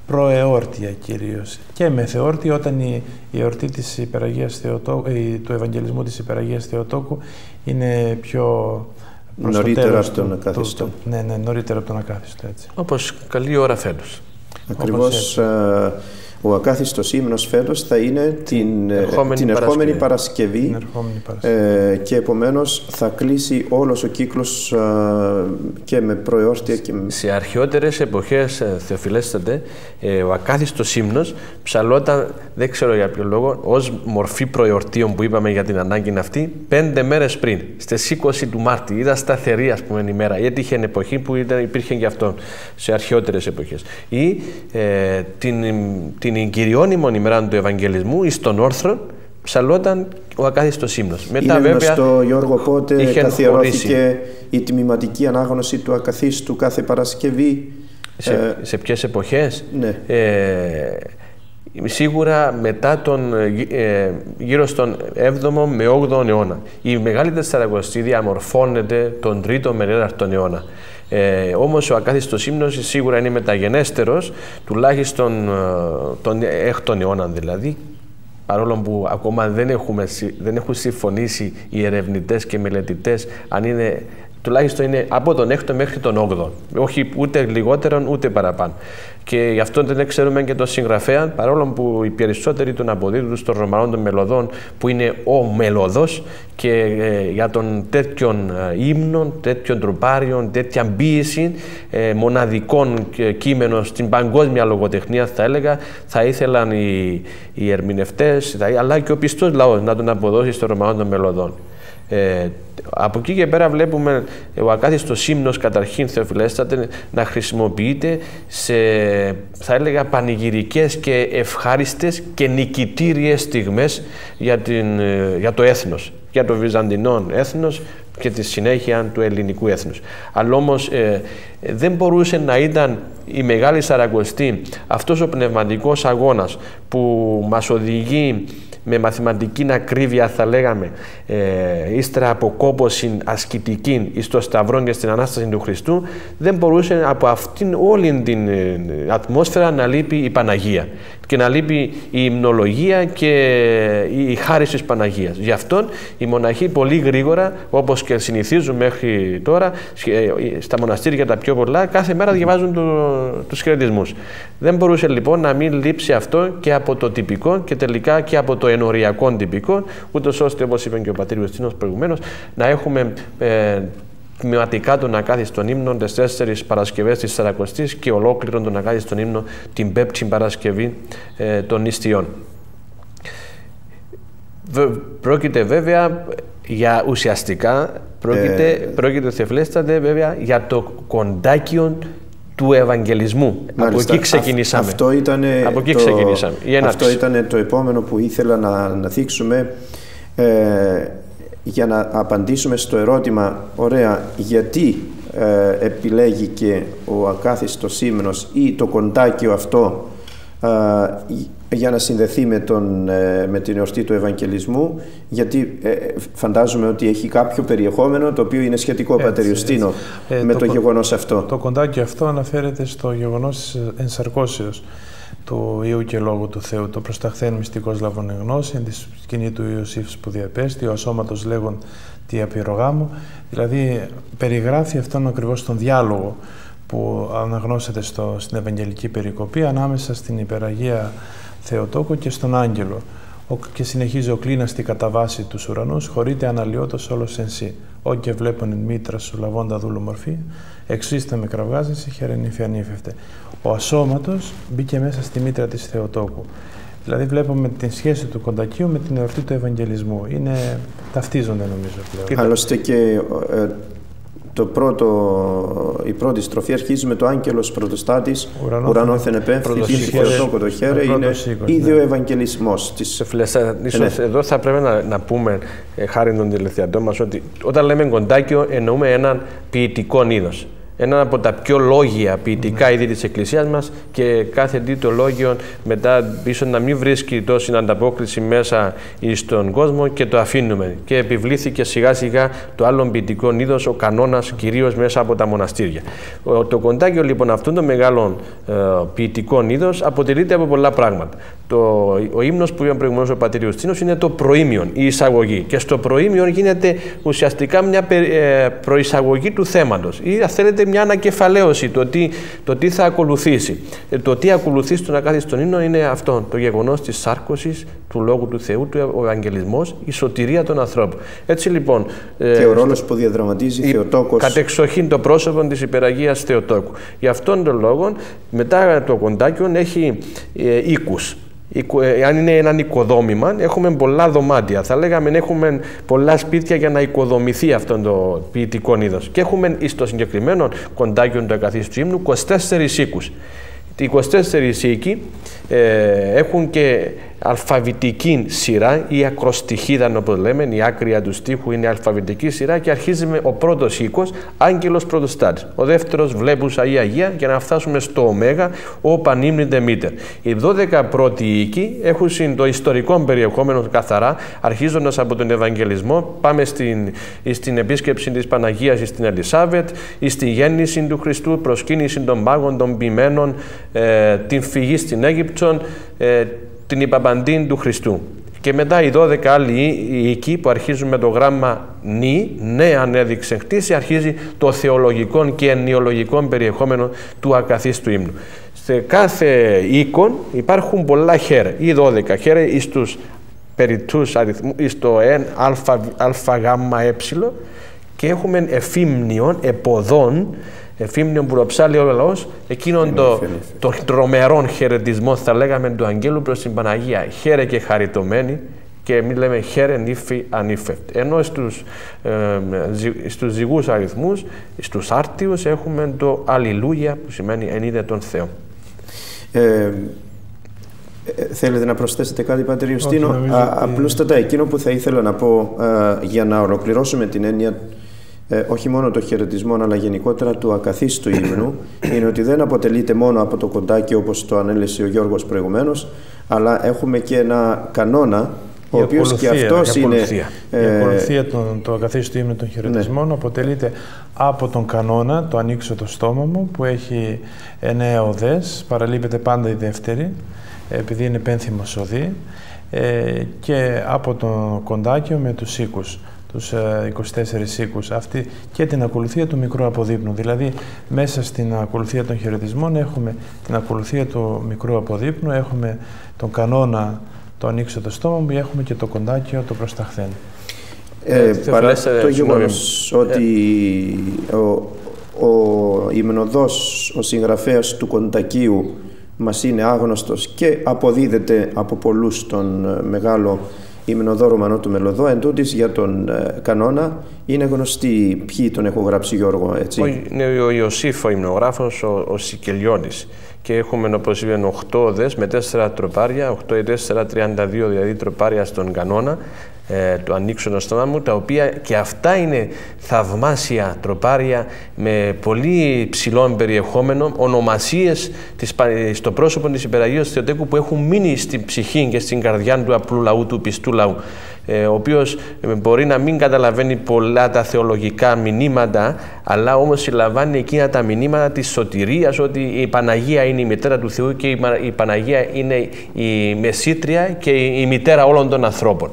προεόρτια κυρίως και μεθεόρτια όταν η, η εορτή της Υπεραγίας Θεοτόκου, η, του Ευαγγελισμού της Υπεραγίας Θεοτόκου είναι πιο Νωρίτερα από τον ακάθιστο. Ναι, ναι, νωρίτερα από τον ακάθιστο, έτσι. Όπως καλή ώρα φέτος. Ακριβώς ο ακάθιστος ύμνος φέτος θα είναι την ε, ερχόμενη, την ερχόμενη Παρασκευή, Ε, και επομένως θα κλείσει όλος ο κύκλος ε, και με προεόρτια. Και... Σε αρχαιότερες εποχές, ε, Θεοφιλέστατε, ε, ο ακάθιστος ύμνος ψαλόταν, δεν ξέρω για ποιο λόγο, ως μορφή προεορτίων που είπαμε για την ανάγκη αυτή, πέντε μέρες πριν, στις 20 του Μάρτη. Ήταν σταθερή, ας πούμε, ημέρα. Η έτυχε εποχή που ήταν, υπήρχε και αυτό σε αρχαιότερες εποχές. Ή ε, την, την την κυριώνυμη ημέρα του Ευαγγελισμού εις τον όρθρο ψαλόταν ο ακάθιστος ύμνος. Μετά Είναι βέβαια γνωστό Γιώργο πότε καθιερώθηκε η τμηματική ανάγνωση του ακαθίστου κάθε Παρασκευή. Σε, ε, σε ποιες εποχές; Ναι. Ε, σίγουρα μετά τον, ε, γύρω στον 7ο με 8ο αιώνα. Η Μεγάλη Τεσσαρακοστή διαμορφώνεται τον 3ο με 4ο αιώνα. Ε, όμως ο ακάθιστος ύμνος σίγουρα είναι μεταγενέστερος, τουλάχιστον ε, τον 6ο αιώνα δηλαδή, παρόλο που ακόμα δεν, έχουμε, δεν έχουν συμφωνήσει οι ερευνητές και μελετητές αν είναι τουλάχιστον είναι από τον 6ο μέχρι τον 8ο. Όχι ούτε λιγότερον ούτε παραπάνω. Και γι' αυτό δεν ξέρουμε και τον συγγραφέα, παρόλο που οι περισσότεροι τον αποδίδουν στον Ρωμανό των Μελωδών, που είναι ο Μελωδός και ε, για τον τέτοιων ε, ύμνων, τέτοιων τροπάριων, τέτοια μπίεση ε, μοναδικών κείμενων στην παγκόσμια λογοτεχνία, θα έλεγα, θα ήθελαν οι, οι ερμηνευτές, αλλά και ο πιστός λαός να τον αποδώσει στον Ρωμανό των Μελωδών. Ε, από εκεί και πέρα βλέπουμε ο ακάθιστος ύμνος καταρχήν Θεοφιλέστατε να χρησιμοποιείται σε θα έλεγα πανηγυρικές και ευχάριστες και νικητήριες στιγμές για, την, ε, για το έθνος, για το βυζαντινό έθνος και τη συνέχεια του ελληνικού έθνους. Αλλά όμως ε, δεν μπορούσε να ήταν η Μεγάλη Σαρακοστή αυτός ο πνευματικός αγώνας που μας οδηγεί με μαθηματική ακρίβεια θα λέγαμε ε, ύστερα από κόποση ασκητική εις το Σταυρό και στην Ανάσταση του Χριστού δεν μπορούσε από αυτήν όλη την ε, ατμόσφαιρα να λείπει η Παναγία και να λείπει η υμνολογία και η χάρη της Παναγίας. Γι' αυτό οι μοναχοί πολύ γρήγορα, όπως και συνηθίζουν μέχρι τώρα, ε, στα μοναστήρια τα πιο πολλά, κάθε μέρα διαβάζουν το, τους χαιρετισμούς. Δεν μπορούσε λοιπόν να μην λείψει αυτό και από το τυπικό και τελικά και από το ενοριακό τυπικό, ούτως ώστε, όπως είπε και ο πατήρ Τίνος προηγουμένως, να έχουμε ε, τμηματικά τον ακάθιστον ύμνο τις τέσσερις Παρασκευές της Σαρακοστής και ολόκληρον τον ακάθιστον ύμνο την πέμπτη Παρασκευή ε, των νηστείων. Πρόκειται βέβαια για ουσιαστικά, πρόκειται, ε, πρόκειται θεφλέστατε βέβαια για το κοντάκιο του Ευαγγελισμού. από εκεί ξεκινήσαμε. Αυτό ήταν, από εκεί το, ξεκινήσαμε. αυτό ήταν το επόμενο που ήθελα να, να θίξουμε. Ε, για να απαντήσουμε στο ερώτημα, ωραία, γιατί ε, επιλέγει και ο ακάθιστος ύμνος ή το κοντάκιο αυτό ε, για να συνδεθεί με, τον, ε, με την εορτή του Ευαγγελισμού γιατί ε, φαντάζομαι ότι έχει κάποιο περιεχόμενο το οποίο είναι σχετικό πατεριουστίνο με το, το γεγονός αυτό. Το κοντάκι αυτό αναφέρεται στο γεγονός της ενσαρκώσεως του Ιού και Λόγου του Θεού. Το προσταχθέν μυστικός λαβών γνώση, της σκηνή του Ιωσήφ που διαπέστη, ο ασώματος λέγον τι απειρογάμου. Δηλαδή περιγράφει αυτόν ακριβώς τον διάλογο που αναγνώσετε στο, στην Ευαγγελική Περικοπή ανάμεσα στην Υπεραγία Θεοτόκο και στον Άγγελο. Και συνεχίζει ο κλίνας στη καταβάση τους ουρανούς, χωρείται αναλυότο όλος εν σύ. Ό και βλέπουν εν μήτρα σου λαβώντα δούλο μορφή, εξήστε με κραυγάζεσαι, χαιρενήφη ανήφευτε ο ασώματος μπήκε μέσα στη μήτρα της Θεοτόκου. Δηλαδή βλέπουμε την σχέση του κοντακίου με την εορτή του Ευαγγελισμού. Είναι, ταυτίζονται νομίζω πλέον. Άλλωστε και ε, το πρώτο, η πρώτη στροφή αρχίζει με το άγγελος πρωτοστάτης ουρανό θενεπέφθη την Θεοτόκο το χέρι είναι ίδιο ναι. Ευαγγελισμός της... Ίσως εδώ θα πρέπει να, να πούμε ε, χάρη των τηλεθεατών μας ότι όταν λέμε κοντάκιο εννοούμε έναν ποιητικό είδος ένα από τα πιο λόγια ποιητικά είδη της Εκκλησίας μας και κάθε το λόγιο μετά ίσως να μην βρίσκει τόση ανταπόκριση μέσα στον κόσμο και το αφήνουμε. Και επιβλήθηκε σιγά σιγά το άλλο ποιητικό είδος, ο κανόνας κυρίως μέσα από τα μοναστήρια. Το κοντάκιο λοιπόν αυτών των μεγάλων ε, ποιητικών είδος αποτελείται από πολλά πράγματα. Το, ο ύμνος που είπαμε προηγουμένως ο Πατήρ Ιουστίνος είναι το προήμιον, η εισαγωγή. Και στο προήμιον γίνεται ουσιαστικά μια ε, προεισαγωγή του θέματος ή αν θέλετε μια ανακεφαλαίωση το τι, το τι θα ακολουθήσει. Ε, το τι ακολουθεί στον ακάθιστον ύμνο είναι αυτό, το γεγονός της σάρκωσης του Λόγου του Θεού, του Ευαγγελισμός, η σωτηρία των ανθρώπων. Έτσι λοιπόν... Ε, και ο ρόλος που διαδραματίζει η Θεοτόκος. Κατεξοχήν το πρόσωπο της υπεραγίας Θεοτόκου. Γι' αυτόν τον λόγο μετά το κοντάκιο έχει ε, οίκους. Ε, αν είναι ένα οικοδόμημα, έχουμε πολλά δωμάτια. Θα λέγαμε έχουμε πολλά σπίτια για να οικοδομηθεί αυτό το ποιητικό είδος. Και έχουμε στο συγκεκριμένο κοντάκιο του Εκαθίστου Ήμνου 24 οίκους. Οι 24 οίκοι ε, έχουν και αλφαβητική σειρά ή ακροστοιχίδα όπως λέμε, η άκρια του στίχου είναι αλφαβητική σειρά και αρχίζει με ο πρώτος οίκος, άγγελος πρωτοστάτης. Ο δεύτερος βλέπουσα ή αγία για να φτάσουμε στο ωμέγα, ο πανίμνητε μήτερ. Οι 12 πρώτοι οίκοι έχουν το ιστορικό περιεχόμενο καθαρά, αρχίζοντας από τον Ευαγγελισμό, πάμε στην, στην επίσκεψη της Παναγίας στην Ελισάβετ, στη γέννηση του Χριστού, προσκύνηση των μάγων, των ποιμένων, ε, την φυγή στην Αίγυπτο, ε, την υπαπαντή του Χριστού. Και μετά οι 12 άλλοι οίκοι που αρχίζουν με το γράμμα νη, ναι ανέδειξε χτίση, αρχίζει το θεολογικό και ενιολογικό περιεχόμενο του ακαθίστου ύμνου. Σε κάθε οίκον υπάρχουν πολλά χέρια, ή 12 χέρια, στους περιττούς αριθμού, στο εν α, γ, ε και έχουμε εφήμνιον, εποδών, εφήμνιον που το ψάλει ο λαός, εκείνον το, το τρομερό χαιρετισμό θα λέγαμε του Αγγέλου προς την Παναγία. Χαίρε και χαριτωμένη και εμείς λέμε χαίρε νύφη ανήφευτη. Ενώ στους, ε, στους ζυγούς αριθμούς, στους άρτιους έχουμε το αλληλούια που σημαίνει εν είδε τον Θεό. Ε, Θέλετε να προσθέσετε κάτι, Πάτερ Ιουστίνο. Απλούστατα, εκείνο που θα ήθελα να πω για να ολοκληρώσουμε την έννοια ε, όχι μόνο το χαιρετισμό αλλά γενικότερα του ακαθίστου ύμνου είναι ότι δεν αποτελείται μόνο από το κοντάκι όπως το ανέλησε ο Γιώργος προηγουμένως αλλά έχουμε και ένα κανόνα ο οποίος και αυτός είναι. Ε, η ακολουθία του το ακαθίστου ύμνου των χαιρετισμών ναι. αποτελείται από τον κανόνα, το ανοίξω το στόμα μου, που έχει εννέα οδές, παραλείπεται πάντα η δεύτερη, επειδή είναι πένθυμος οδή, ε, και από τον κοντάκιο με τους οίκους τους 24 οίκους αυτή και την ακολουθία του μικρού αποδείπνου. Δηλαδή μέσα στην ακολουθία των χαιρετισμών έχουμε την ακολουθία του μικρού αποδείπνου, έχουμε τον κανόνα το ανοίξω το στόμα μου, έχουμε και το κοντάκιο το προσταχθέν. Ε, παρά το γεγονός ότι ο, ο Ιμνοδός, ο συγγραφέας του κοντακίου μας είναι άγνωστος και αποδίδεται από πολλούς τον ε, μεγάλο υμνοδό Ρωμανό του Μελωδό, εν για τον ε, κανόνα είναι γνωστή ποιοι τον έχω γράψει Γιώργο, έτσι; Είναι ο Ιωσήφ ο υμνογράφος, ο, ο Σικελιώνης και έχουμε όπως είπαν 8 οδές με 4 τροπάρια, 8 ή 4, 32 δηλαδή τροπάρια στον κανόνα ε, του ανοίξω το στόμα μου, τα οποία και αυτά είναι θαυμάσια τροπάρια με πολύ ψηλό περιεχόμενο, ονομασίες της, στο πρόσωπο της Υπεραγίας Θεοτέκου που έχουν μείνει στην ψυχή και στην καρδιά του απλού λαού, του πιστού λαού. Ε, ο οποίος ε, μπορεί να μην καταλαβαίνει πολλά τα θεολογικά μηνύματα, αλλά όμως συλλαμβάνει εκείνα τα μηνύματα της σωτηρίας, ότι η Παναγία είναι η μητέρα του Θεού και η Παναγία είναι η μεσήτρια και η μητέρα όλων των ανθρώπων.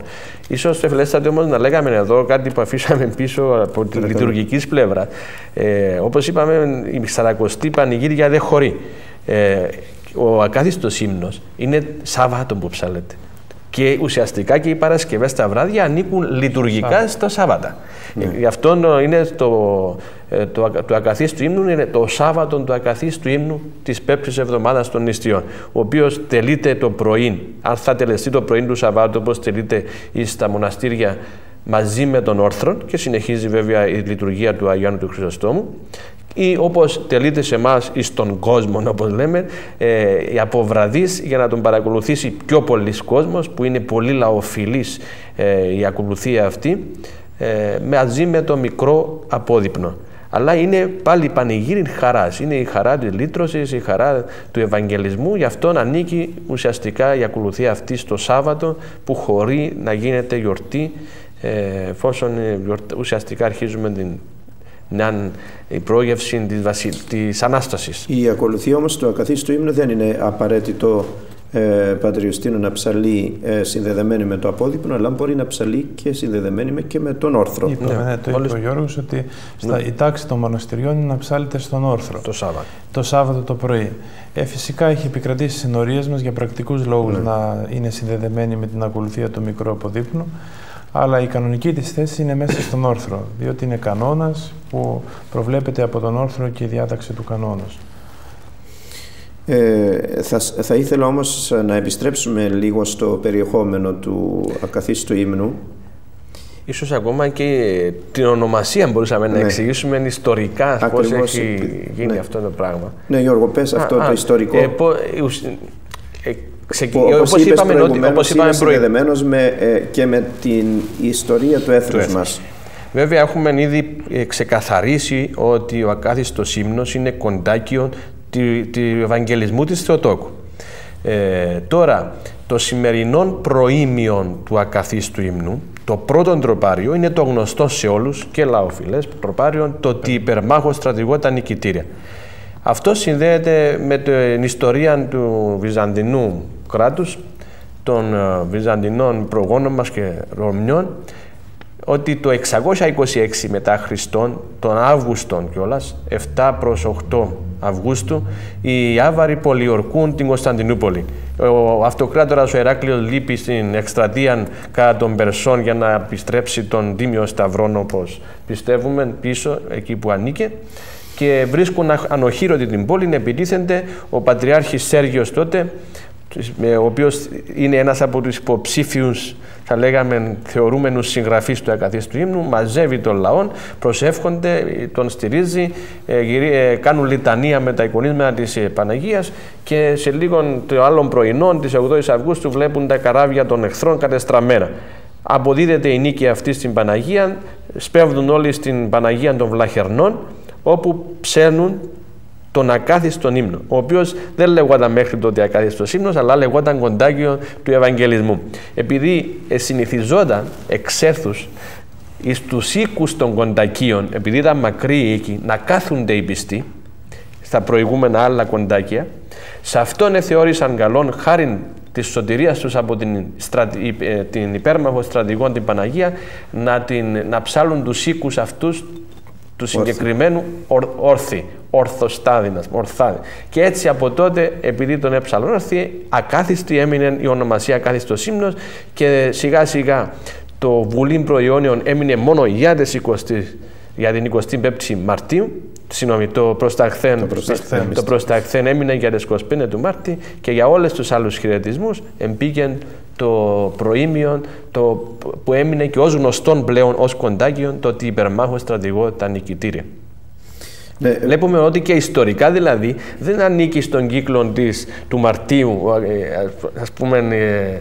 Ίσως Εφελέστατη όμως να λέγαμε εδώ κάτι που αφήσαμε πίσω από τη λειτουργικής πλευρά. Ε, όπως είπαμε, η Σαρακοστή Πανηγύρια δεν χωρεί. Ε, ο ακάθιστος ύμνος είναι Σάββατο που ψάλεται. Και ουσιαστικά και οι Παρασκευές τα βράδια ανήκουν λειτουργικά στο Σάββατα. Ναι. Γι' αυτό είναι το, ε, το, το ακαθίστου ύμνου είναι το Σάββατο του ακαθίστου ύμνου της πέμπτης εβδομάδας των νηστείων, ο οποίος τελείται το πρωί. Αν θα τελεστεί το πρωί του Σαββάτου, όπως τελείται στα μοναστήρια μαζί με τον όρθρο και συνεχίζει βέβαια η λειτουργία του Αγιάννου του Χρυσοστόμου ή όπως τελείται σε εμάς ή στον κόσμο όπως λέμε ε, αποβραδής για να τον παρακολουθήσει πιο πολλοί κόσμος που είναι πολύ λαοφιλής ε, η ακολουθία αυτή ε, μαζί με το μικρό απόδειπνο. Αλλά είναι πάλι πανηγύρι χαράς. Είναι η χαρά της λύτρωσης, η χαρά του Ευαγγελισμού. Γι' αυτό ανήκει ουσιαστικά η ακολουθία αυτή στο Σάββατο που χωρεί να γίνεται γιορτή εφόσον ουσιαστικά αρχίζουμε την να η πρόγευση της, βασι... της Ανάστασης. Η ακολουθία όμως του ακαθίστου ύμνου δεν είναι απαραίτητο ε, Πατριωστίνο να ψαλεί ε, συνδεδεμένη με το απόδειπνο, αλλά μπορεί να ψαλεί και συνδεδεμένη με, και με τον όρθρο. Είπε, ναι, ναι, το είπε ο Γιώργος ότι στα, ναι. η τάξη των μοναστηριών είναι να ψάλετε στον όρθρο. Το Σάββατο. Το Σάββατο το πρωί. Ε, φυσικά έχει επικρατήσει συνορίες μας για πρακτικούς λόγους ναι. να είναι συνδεδεμένη με την ακολουθία του μικρού αποδείπνου αλλά η κανονική της θέση είναι μέσα στον όρθρο, διότι είναι κανόνας που προβλέπεται από τον όρθρο και η διάταξη του κανόνος. Ε, θα, θα ήθελα όμως να επιστρέψουμε λίγο στο περιεχόμενο του ακαθίστου ύμνου. Ίσως ακόμα και την ονομασία μπορούσαμε να ναι. εξηγήσουμε ιστορικά Ακριβώς, πώς έχει γίνει ναι. αυτό το πράγμα. Ναι Γιώργο, πες αυτό το ιστορικό. Ε, ε, Ξεκι... Όπως, όπως είπαμε, όπως είπαμε είναι με, ε, και με την ιστορία του έθνους, του μας. Βέβαια έχουμε ήδη ε, ξεκαθαρίσει ότι ο ακάθιστος ύμνος είναι κοντάκιο του Ευαγγελισμού της Θεοτόκου. Ε, τώρα, το σημερινό προήμιον του ακαθίστου ύμνου, το πρώτο τροπάριο, είναι το γνωστό σε όλους και λαοφιλές τροπάριο, το ότι υπερμάχο στρατηγό τα νικητήρια. Αυτό συνδέεται με την ιστορία του Βυζαντινού κράτους, των ε, Βυζαντινών προγόνων μας και Ρωμιών, ότι το 626 μετά Χριστόν, τον Αύγουστον κιόλας, 7 προς 8 Αυγούστου, οι Άβαροι πολιορκούν την Κωνσταντινούπολη. Ο αυτοκράτορας ο Εράκλειος λείπει στην εκστρατεία κατά των Περσών για να επιστρέψει τον Τίμιο Σταυρόν όπως πιστεύουμε πίσω εκεί που ανήκε και βρίσκουν ανοχήρωτη την πόλη, επιτίθενται ο Πατριάρχης Σέργιος τότε ο οποίος είναι ένας από τους υποψήφιους θα λέγαμε θεωρούμενους συγγραφείς του ακαθίστου ύμνου, μαζεύει τον λαό, προσεύχονται, τον στηρίζει, ε, ε, κάνουν λιτανία με τα εικονίσματα της ε, Παναγίας και σε λίγο το άλλων πρωινών της 8 Αυγούστου βλέπουν τα καράβια των εχθρών κατεστραμμένα. Αποδίδεται η νίκη αυτή στην Παναγία, σπέβδουν όλοι στην Παναγία των Βλαχερνών, όπου ψένουν τον ακάθιστον ύμνο, ο οποίος δεν λεγόταν μέχρι τότε ακάθιστος ύμνος, αλλά λεγόταν κοντάκιο του Ευαγγελισμού. Επειδή συνηθιζόταν εξέρθου εις τους οίκους των κοντακίων, επειδή ήταν μακρύ εκεί, να κάθονται οι πιστοί στα προηγούμενα άλλα κοντάκια, σε αυτόν θεώρησαν καλόν χάρη της σωτηρίας τους από την, ε, την υπέρμαχο στρατηγών την Παναγία να, την, να ψάλουν τους οίκους αυτούς του συγκεκριμένου όρθι, ορθοστάδινας, ορθάδι. Και έτσι από τότε, επειδή τον έψαλον όρθι, ακάθιστη έμεινε η ονομασία ακάθιστο ύμνος και σιγά σιγά το Βουλήν Προϊόνιων έμεινε μόνο για, για την 25η Μαρτίου Συγγνώμη, το προσταχθέν, το προσταχθέν, το προσταχθέν έμεινε για τις 25 του Μάρτη και για όλες τους άλλους χαιρετισμούς εμπήκε το προήμιο το, που έμεινε και ως γνωστόν πλέον ως κοντάκιον το ότι υπερμάχος στρατηγό τα νικητήρια. Ναι. Βλέπουμε ότι και ιστορικά δηλαδή δεν ανήκει στον κύκλο της, του Μαρτίου ε, ας πούμε ε,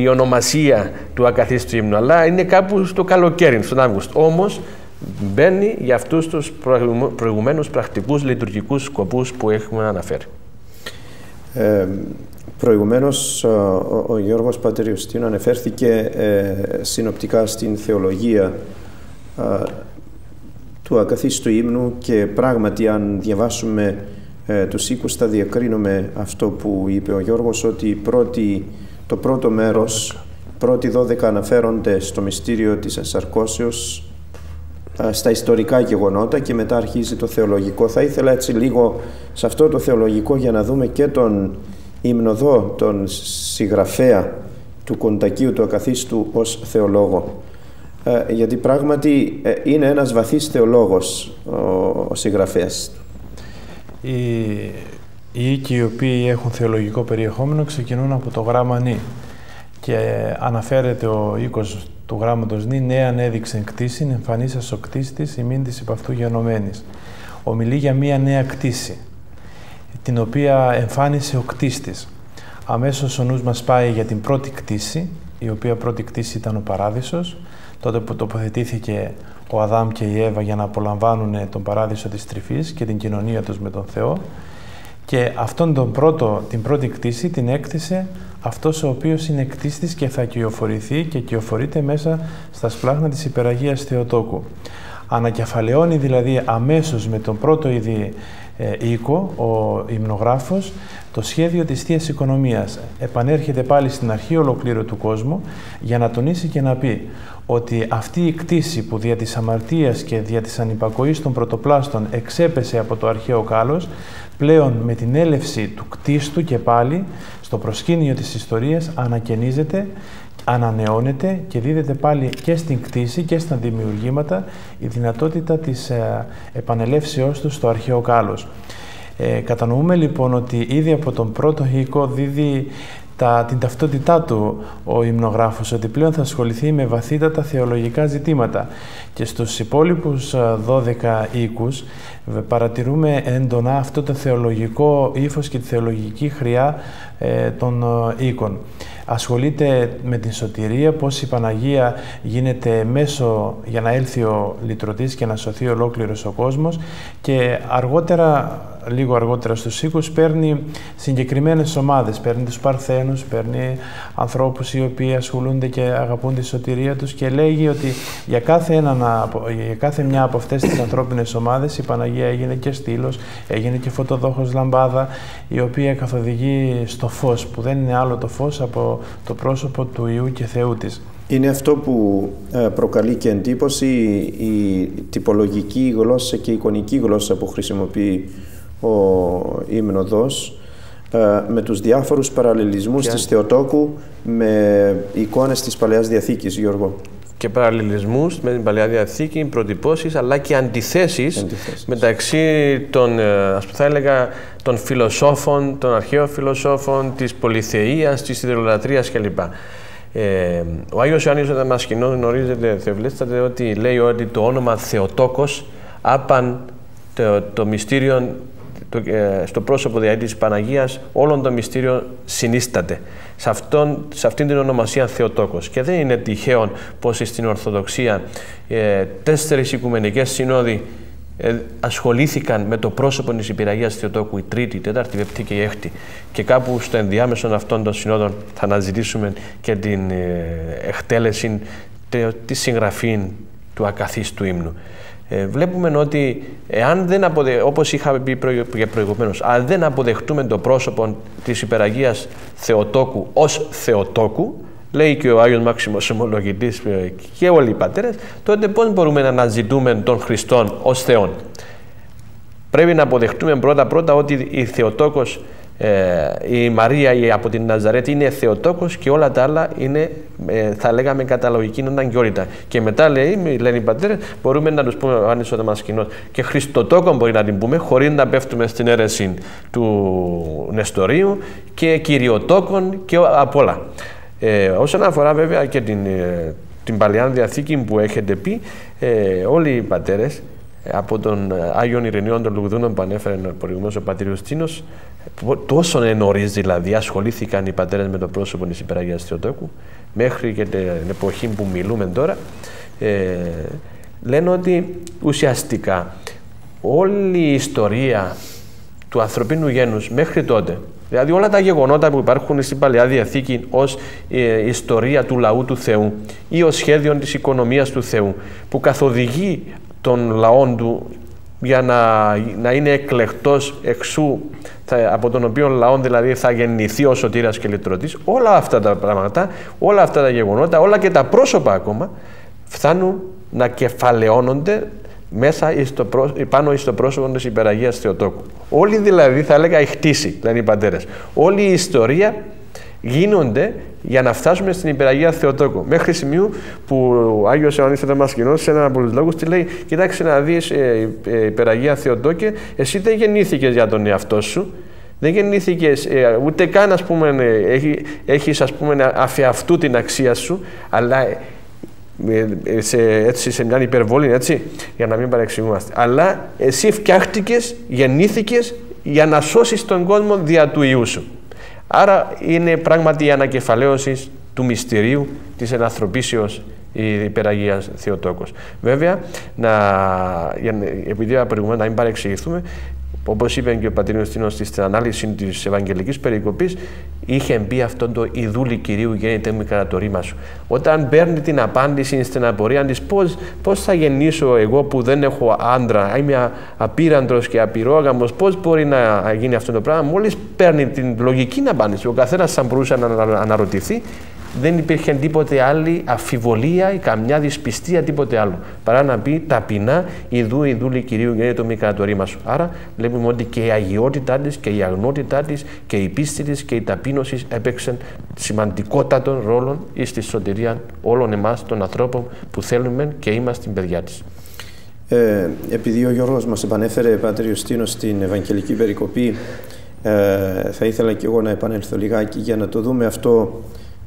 η ονομασία του ακαθίστου ύμνου αλλά είναι κάπου στο καλοκαίρι, στον Αύγουστο. Όμως μπαίνει για αυτούς τους προηγουμένους πρακτικούς λειτουργικούς σκοπούς που έχουμε αναφέρει. Ε, προηγουμένως ο, ο Γιώργος Πατριουστίνου ανεφέρθηκε ε, συνοπτικά στην θεολογία ε, του ακαθίστου ύμνου και πράγματι αν διαβάσουμε ε, τους οίκους θα διακρίνουμε αυτό που είπε ο Γιώργος ότι πρώτη, το πρώτο μέρος, πρώτοι 12 αναφέρονται στο μυστήριο της ασαρκώσεως στα ιστορικά γεγονότα και μετά αρχίζει το θεολογικό. Θα ήθελα έτσι λίγο σε αυτό το θεολογικό για να δούμε και τον υμνοδό, τον συγγραφέα του Κοντακίου του Ακαθίστου ως θεολόγο. Ε, γιατί πράγματι ε, είναι ένας βαθύς θεολόγος ο, ο συγγραφέας. Οι, οι οίκοι οι οποίοι έχουν θεολογικό περιεχόμενο ξεκινούν από το γράμμα νη και αναφέρεται ο οίκος του γράμματος νη νέα έδειξε κτήση, εμφανίσα ο κτίστης, ημίν της υπ' αυτού γενομένης. Ομιλεί για μία νέα κτήση, την οποία εμφάνισε ο κτίστης. Αμέσως ο νους μας πάει για την πρώτη κτήση, η οποία πρώτη κτήση ήταν ο Παράδεισος, τότε που τοποθετήθηκε ο Αδάμ και η Εύα για να απολαμβάνουν τον Παράδεισο της τρυφής και την κοινωνία τους με τον Θεό. Και αυτόν τον πρώτο, την πρώτη κτήση την έκτισε αυτός ο οποίος είναι κτίστης και θα κυοφορηθεί και κυοφορείται μέσα στα σπλάχνα της υπεραγίας Θεοτόκου. Ανακεφαλαιώνει δηλαδή αμέσως με τον πρώτο ήδη ε, οίκο, ο υμνογράφος, το σχέδιο της θείας Οικονομίας. Επανέρχεται πάλι στην αρχή ολοκλήρου του κόσμου για να τονίσει και να πει ότι αυτή η κτήση που δια της αμαρτίας και δια της ανυπακοής των πρωτοπλάστων εξέπεσε από το αρχαίο κάλος, πλέον με την έλευση του κτίστου και πάλι στο προσκήνιο της ιστορίας ανακαινίζεται, ανανεώνεται και δίδεται πάλι και στην κτήση και στα δημιουργήματα η δυνατότητα της ε, επανελεύσεώς του στο αρχαίο κάλος. Ε, κατανοούμε λοιπόν ότι ήδη από τον πρώτο οίκο δίδει τα, την ταυτότητά του ο υμνογράφος, ότι πλέον θα ασχοληθεί με βαθύτατα θεολογικά ζητήματα. Και στους υπόλοιπους 12 οίκους παρατηρούμε έντονα αυτό το θεολογικό ύφος και τη θεολογική χρειά ε, των οίκων ασχολείται με την σωτηρία, πώς η Παναγία γίνεται μέσο για να έλθει ο λυτρωτής και να σωθεί ολόκληρος ο κόσμος και αργότερα λίγο αργότερα στους οίκους, παίρνει συγκεκριμένες ομάδες, παίρνει τους Παρθένους, παίρνει ανθρώπους οι οποίοι ασχολούνται και αγαπούν τη σωτηρία τους και λέγει ότι για κάθε, ένα, για κάθε μια από αυτές τις ανθρώπινες ομάδες η Παναγία έγινε και στήλος, έγινε και φωτοδόχος λαμπάδα, η οποία καθοδηγεί στο φως, που δεν είναι άλλο το φως από το πρόσωπο του Ιού και Θεού της. Είναι αυτό που ε, προκαλεί και εντύπωση η τυπολογική γλώσσα και η εικονική γλώσσα που χρησιμοποιεί ο ύμνοδος ε, με τους διάφορους παραλληλισμούς της Θεοτόκου με εικόνες της Παλαιάς Διαθήκης, Γιώργο. Και παραλληλισμούς με την Παλαιά Διαθήκη, προτυπώσεις αλλά και αντιθέσεις, μεταξύ των, ε, ας θα έλεγα, των φιλοσόφων, των αρχαίων φιλοσόφων, της πολυθεΐας, της ιδεολατρίας κλπ. Ε, ο Άγιος Ιωάννης όταν μας γνωρίζετε, θεβλέστατε, ότι λέει ότι το όνομα Θεοτόκος άπαν το, το μυστήριο το, ε, στο πρόσωπο δηλαδή της Παναγίας όλων των μυστήριων συνίσταται. Σε, αυτόν, σε αυτήν την ονομασία Θεοτόκος. Και δεν είναι τυχαίο πως στην Ορθοδοξία ε, τέσσερις οικουμενικές συνόδοι ε, ασχολήθηκαν με το πρόσωπο της Υπηραγίας Θεοτόκου η Τρίτη, η Τέταρτη, η Πέπτη και η Έκτη. Και κάπου στο ενδιάμεσο αυτών των συνόδων θα αναζητήσουμε και την ε, εκτέλεση, της συγγραφή του ακαθίστου ύμνου ε, βλέπουμε ότι εάν δεν αποδε... όπως είχαμε πει προηγουμένως, αν δεν αποδεχτούμε το πρόσωπο της υπεραγίας Θεοτόκου ως Θεοτόκου, λέει και ο Άγιος Μάξιμος Ομολογητής ε, και όλοι οι πατέρες, τότε πώς μπορούμε να αναζητούμε τον Χριστόν ως Θεόν; Πρέπει να αποδεχτούμε πρώτα-πρώτα ότι η Θεοτόκος ε, η Μαρία η, από την Ναζαρέτη είναι Θεοτόκος και όλα τα άλλα είναι, ε, θα λέγαμε, καταλογική αναγκαιότητα. Και μετά λέει, λένε οι πατέρες, μπορούμε να τους πούμε, αν είσαι μας κοινός, και Χριστοτόκο μπορεί να την πούμε, χωρίς να πέφτουμε στην αίρεση του Νεστορίου και Κυριοτόκον και από όλα. Ε, όσον αφορά βέβαια και την, ε, την Παλαιά Διαθήκη που έχετε πει, ε, όλοι οι πατέρες από τον Άγιον Ειρηνιών των Λουγδούνων που ανέφερε προηγουμένως ο Πατήριος Τίνος τόσο νωρίς δηλαδή ασχολήθηκαν οι πατέρες με το πρόσωπο της Υπεραγίας Θεοτόκου μέχρι και την εποχή που μιλούμε τώρα ε, λένε ότι ουσιαστικά όλη η ιστορία του ανθρωπίνου γένους μέχρι τότε δηλαδή όλα τα γεγονότα που υπάρχουν στην Παλαιά Διαθήκη ως ε, ιστορία του λαού του Θεού ή ως σχέδιο της οικονομίας του Θεού που καθοδηγεί των λαών του για να, να είναι εκλεκτός εξού θα, από τον οποίο λαό δηλαδή θα γεννηθεί ο σωτήρας και λυτρωτής όλα αυτά τα πράγματα, όλα αυτά τα γεγονότα, όλα και τα πρόσωπα ακόμα φτάνουν να κεφαλαιώνονται μέσα στο πάνω στο πρόσωπο της υπεραγίας Θεοτόκου. Όλοι δηλαδή θα έλεγα η χτίση, λένε οι πατέρες. Όλη η ιστορία γίνονται για να φτάσουμε στην υπεραγία Θεοτόκου. Μέχρι σημείου που ο Άγιος Ιωάννης ήταν μας κοινό σε έναν από τους λόγους, τη λέει: Κοιτάξτε να δεις, ε, ε, υπεραγία Θεοτόκε, εσύ δεν γεννήθηκες για τον εαυτό σου. Δεν γεννήθηκες ε, ούτε καν, ας πούμε, ε, έχει, έχεις, ας πούμε, αφιαυτού την αξία σου, αλλά ε, ε, σε, έτσι, σε μια υπερβολή, έτσι, για να μην παρεξηγούμαστε. Αλλά εσύ φτιάχτηκες, γεννήθηκες για να σώσεις τον κόσμο δια του ιού σου. Άρα είναι πράγματι η ανακεφαλαίωση του μυστηρίου της ενανθρωπίσεως η υπεραγία Θεοτόκος. Βέβαια, να, επειδή προηγουμένως να μην παρεξηγηθούμε, Όπως είπε και ο πατήρ Στίνο στην ανάλυση της Ευαγγελικής Περικοπής, είχε μπει αυτό το Ιδούλη κυρίου γέννηται μου κατά το ρήμα σου. Όταν παίρνει την απάντηση στην απορία της, πώς θα γεννήσω εγώ που δεν έχω άντρα, είμαι απείραντρος και απειρόγαμος, πώς μπορεί να γίνει αυτό το πράγμα. Μόλις παίρνει την λογική απάντηση, ο καθένας θα μπορούσε να αναρωτηθεί, δεν υπήρχε τίποτε άλλη αφιβολία ή καμιά δυσπιστία, τίποτε άλλο. Παρά να πει ταπεινά, Ιδού, Ιδούλη κυρίου γίνεται το μη το ρήμα σου. Άρα βλέπουμε ότι και η αγιότητά της και η αγνότητά της και η πίστη της και η ταπείνωση έπαιξαν σημαντικότατων ρόλων στη σωτηρία όλων εμάς των ανθρώπων που θέλουμε και είμαστε παιδιά της. Ε, επειδή ο Γιώργος μας επανέφερε, Πάτερ Ιωστίνο, στην Ευαγγελική Περικοπή, ε, θα ήθελα και εγώ να επανέλθω λιγάκι για να το δούμε αυτό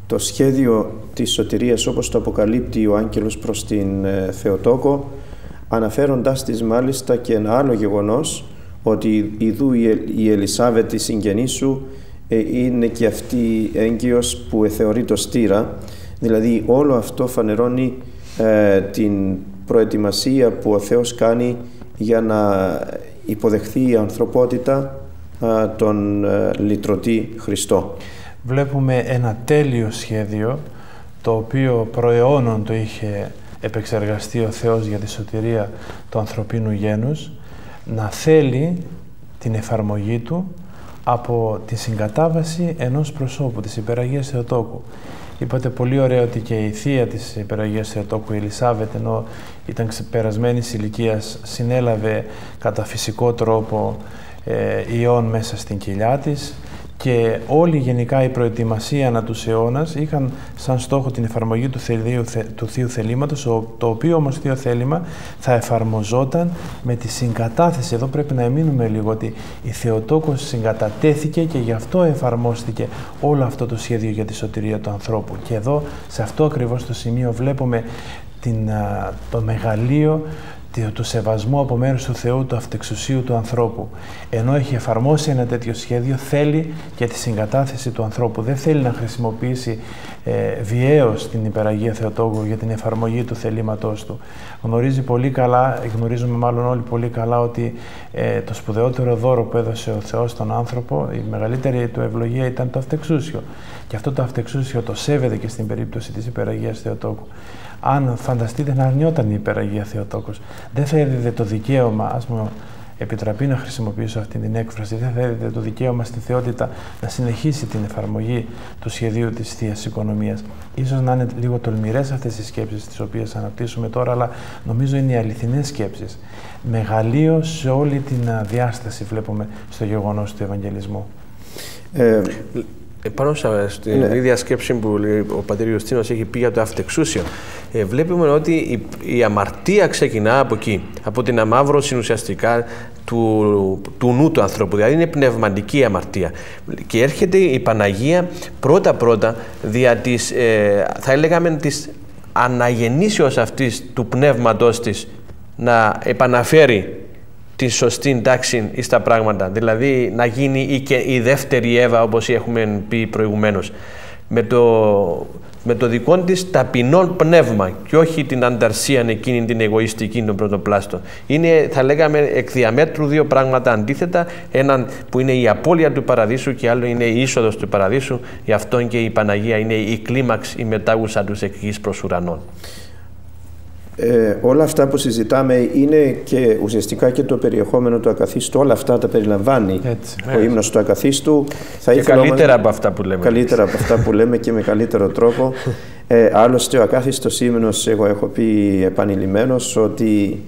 το σχέδιο της σωτηρίας όπως το αποκαλύπτει ο άγγελος προς την ε, Θεοτόκο αναφέροντάς της μάλιστα και ένα άλλο γεγονός ότι ειδού η Ελισάβετ η συγγενή σου ε, είναι και αυτή έγκυος που θεωρεί το στήρα δηλαδή όλο αυτό φανερώνει ε, την προετοιμασία που ο Θεός κάνει για να υποδεχθεί η ανθρωπότητα τον λυτρωτή Χριστό. Βλέπουμε ένα τέλειο σχέδιο το οποίο προαιώνων το είχε επεξεργαστεί ο Θεός για τη σωτηρία του ανθρωπίνου γένους να θέλει την εφαρμογή του από τη συγκατάβαση ενός προσώπου, της Υπεραγίας Θεοτόκου. Είπατε πολύ ωραία ότι και η θεία της Υπεραγίας Θεοτόκου, η Ελισάβετ, ενώ ήταν ξεπερασμένη ηλικίας, συνέλαβε κατά φυσικό τρόπο ε, ιών μέσα στην κοιλιά της, και όλη γενικά η προετοιμασία ανά τους αιώνας είχαν σαν στόχο την εφαρμογή του, θελίου, του Θείου Θελήματος, το οποίο όμως Θείο Θέλημα θα εφαρμοζόταν με τη συγκατάθεση. Εδώ πρέπει να εμείνουμε λίγο ότι η Θεοτόκος συγκατατέθηκε και γι' αυτό εφαρμόστηκε όλο αυτό το σχέδιο για τη σωτηρία του ανθρώπου. Και εδώ, σε αυτό ακριβώς το σημείο, βλέπουμε την, το μεγαλείο του σεβασμού από μέρους του Θεού, του αυτεξουσίου του ανθρώπου. Ενώ έχει εφαρμόσει ένα τέτοιο σχέδιο, θέλει και τη συγκατάθεση του ανθρώπου. Δεν θέλει να χρησιμοποιήσει ε, βιαίως την υπεραγία Θεοτόκου για την εφαρμογή του θελήματός του. Γνωρίζει πολύ καλά, γνωρίζουμε μάλλον όλοι πολύ καλά ότι ε, το σπουδαιότερο δώρο που έδωσε ο Θεός στον άνθρωπο, η μεγαλύτερη του ευλογία ήταν το αυτεξούσιο. Και αυτό το αυτεξούσιο το σέβεται και στην περίπτωση της υπεραγίας Θεοτόκου αν φανταστείτε να αρνιόταν η υπεραγία Θεοτόκος, δεν θα έδιδε το δικαίωμα, ας μου επιτραπεί να χρησιμοποιήσω αυτή την έκφραση, δεν θα έδιδε το δικαίωμα στη θεότητα να συνεχίσει την εφαρμογή του σχεδίου της θείας Οικονομίας. Ίσως να είναι λίγο τολμηρές αυτές οι σκέψεις τις οποίες αναπτύσσουμε τώρα, αλλά νομίζω είναι οι αληθινές σκέψεις. Μεγαλείο σε όλη την διάσταση βλέπουμε στο γεγονός του Ευαγγελισμού. Ε, πάνω στην ναι. ίδια σκέψη που ο πατήρ Ιωστίνος έχει πει για το αυτεξούσιο, ε, βλέπουμε ότι η, η, αμαρτία ξεκινά από εκεί, από την αμάβρωση ουσιαστικά του, του νου του ανθρώπου, δηλαδή είναι πνευματική αμαρτία. Και έρχεται η Παναγία πρώτα-πρώτα δια της, ε, θα έλεγαμε, της αναγεννήσεως αυτής του πνεύματός της να επαναφέρει τη σωστή τάξη στα πράγματα. Δηλαδή να γίνει η, και η δεύτερη Εύα όπως έχουμε πει προηγουμένως. Με το, με το δικό της ταπεινό πνεύμα και όχι την ανταρσία εκείνη την εγωιστική των πρωτοπλάστων. Είναι, θα λέγαμε, εκ διαμέτρου δύο πράγματα αντίθετα. Έναν που είναι η απώλεια του παραδείσου και άλλο είναι η είσοδος του παραδείσου. Γι' αυτό και η Παναγία είναι η κλίμαξ, η μετάγουσα τους εκ προς ουρανών. Ε, όλα αυτά που συζητάμε είναι και ουσιαστικά και το περιεχόμενο του ακαθίστου. Όλα αυτά τα περιλαμβάνει Έτσι, ο ύμνος του ακαθίστου. Θα και καλύτερα από αυτά που λέμε. Καλύτερα από αυτά που λέμε και με καλύτερο τρόπο. Ε, άλλωστε ο ακάθιστος ύμνος, εγώ έχω πει επανειλημμένος, ότι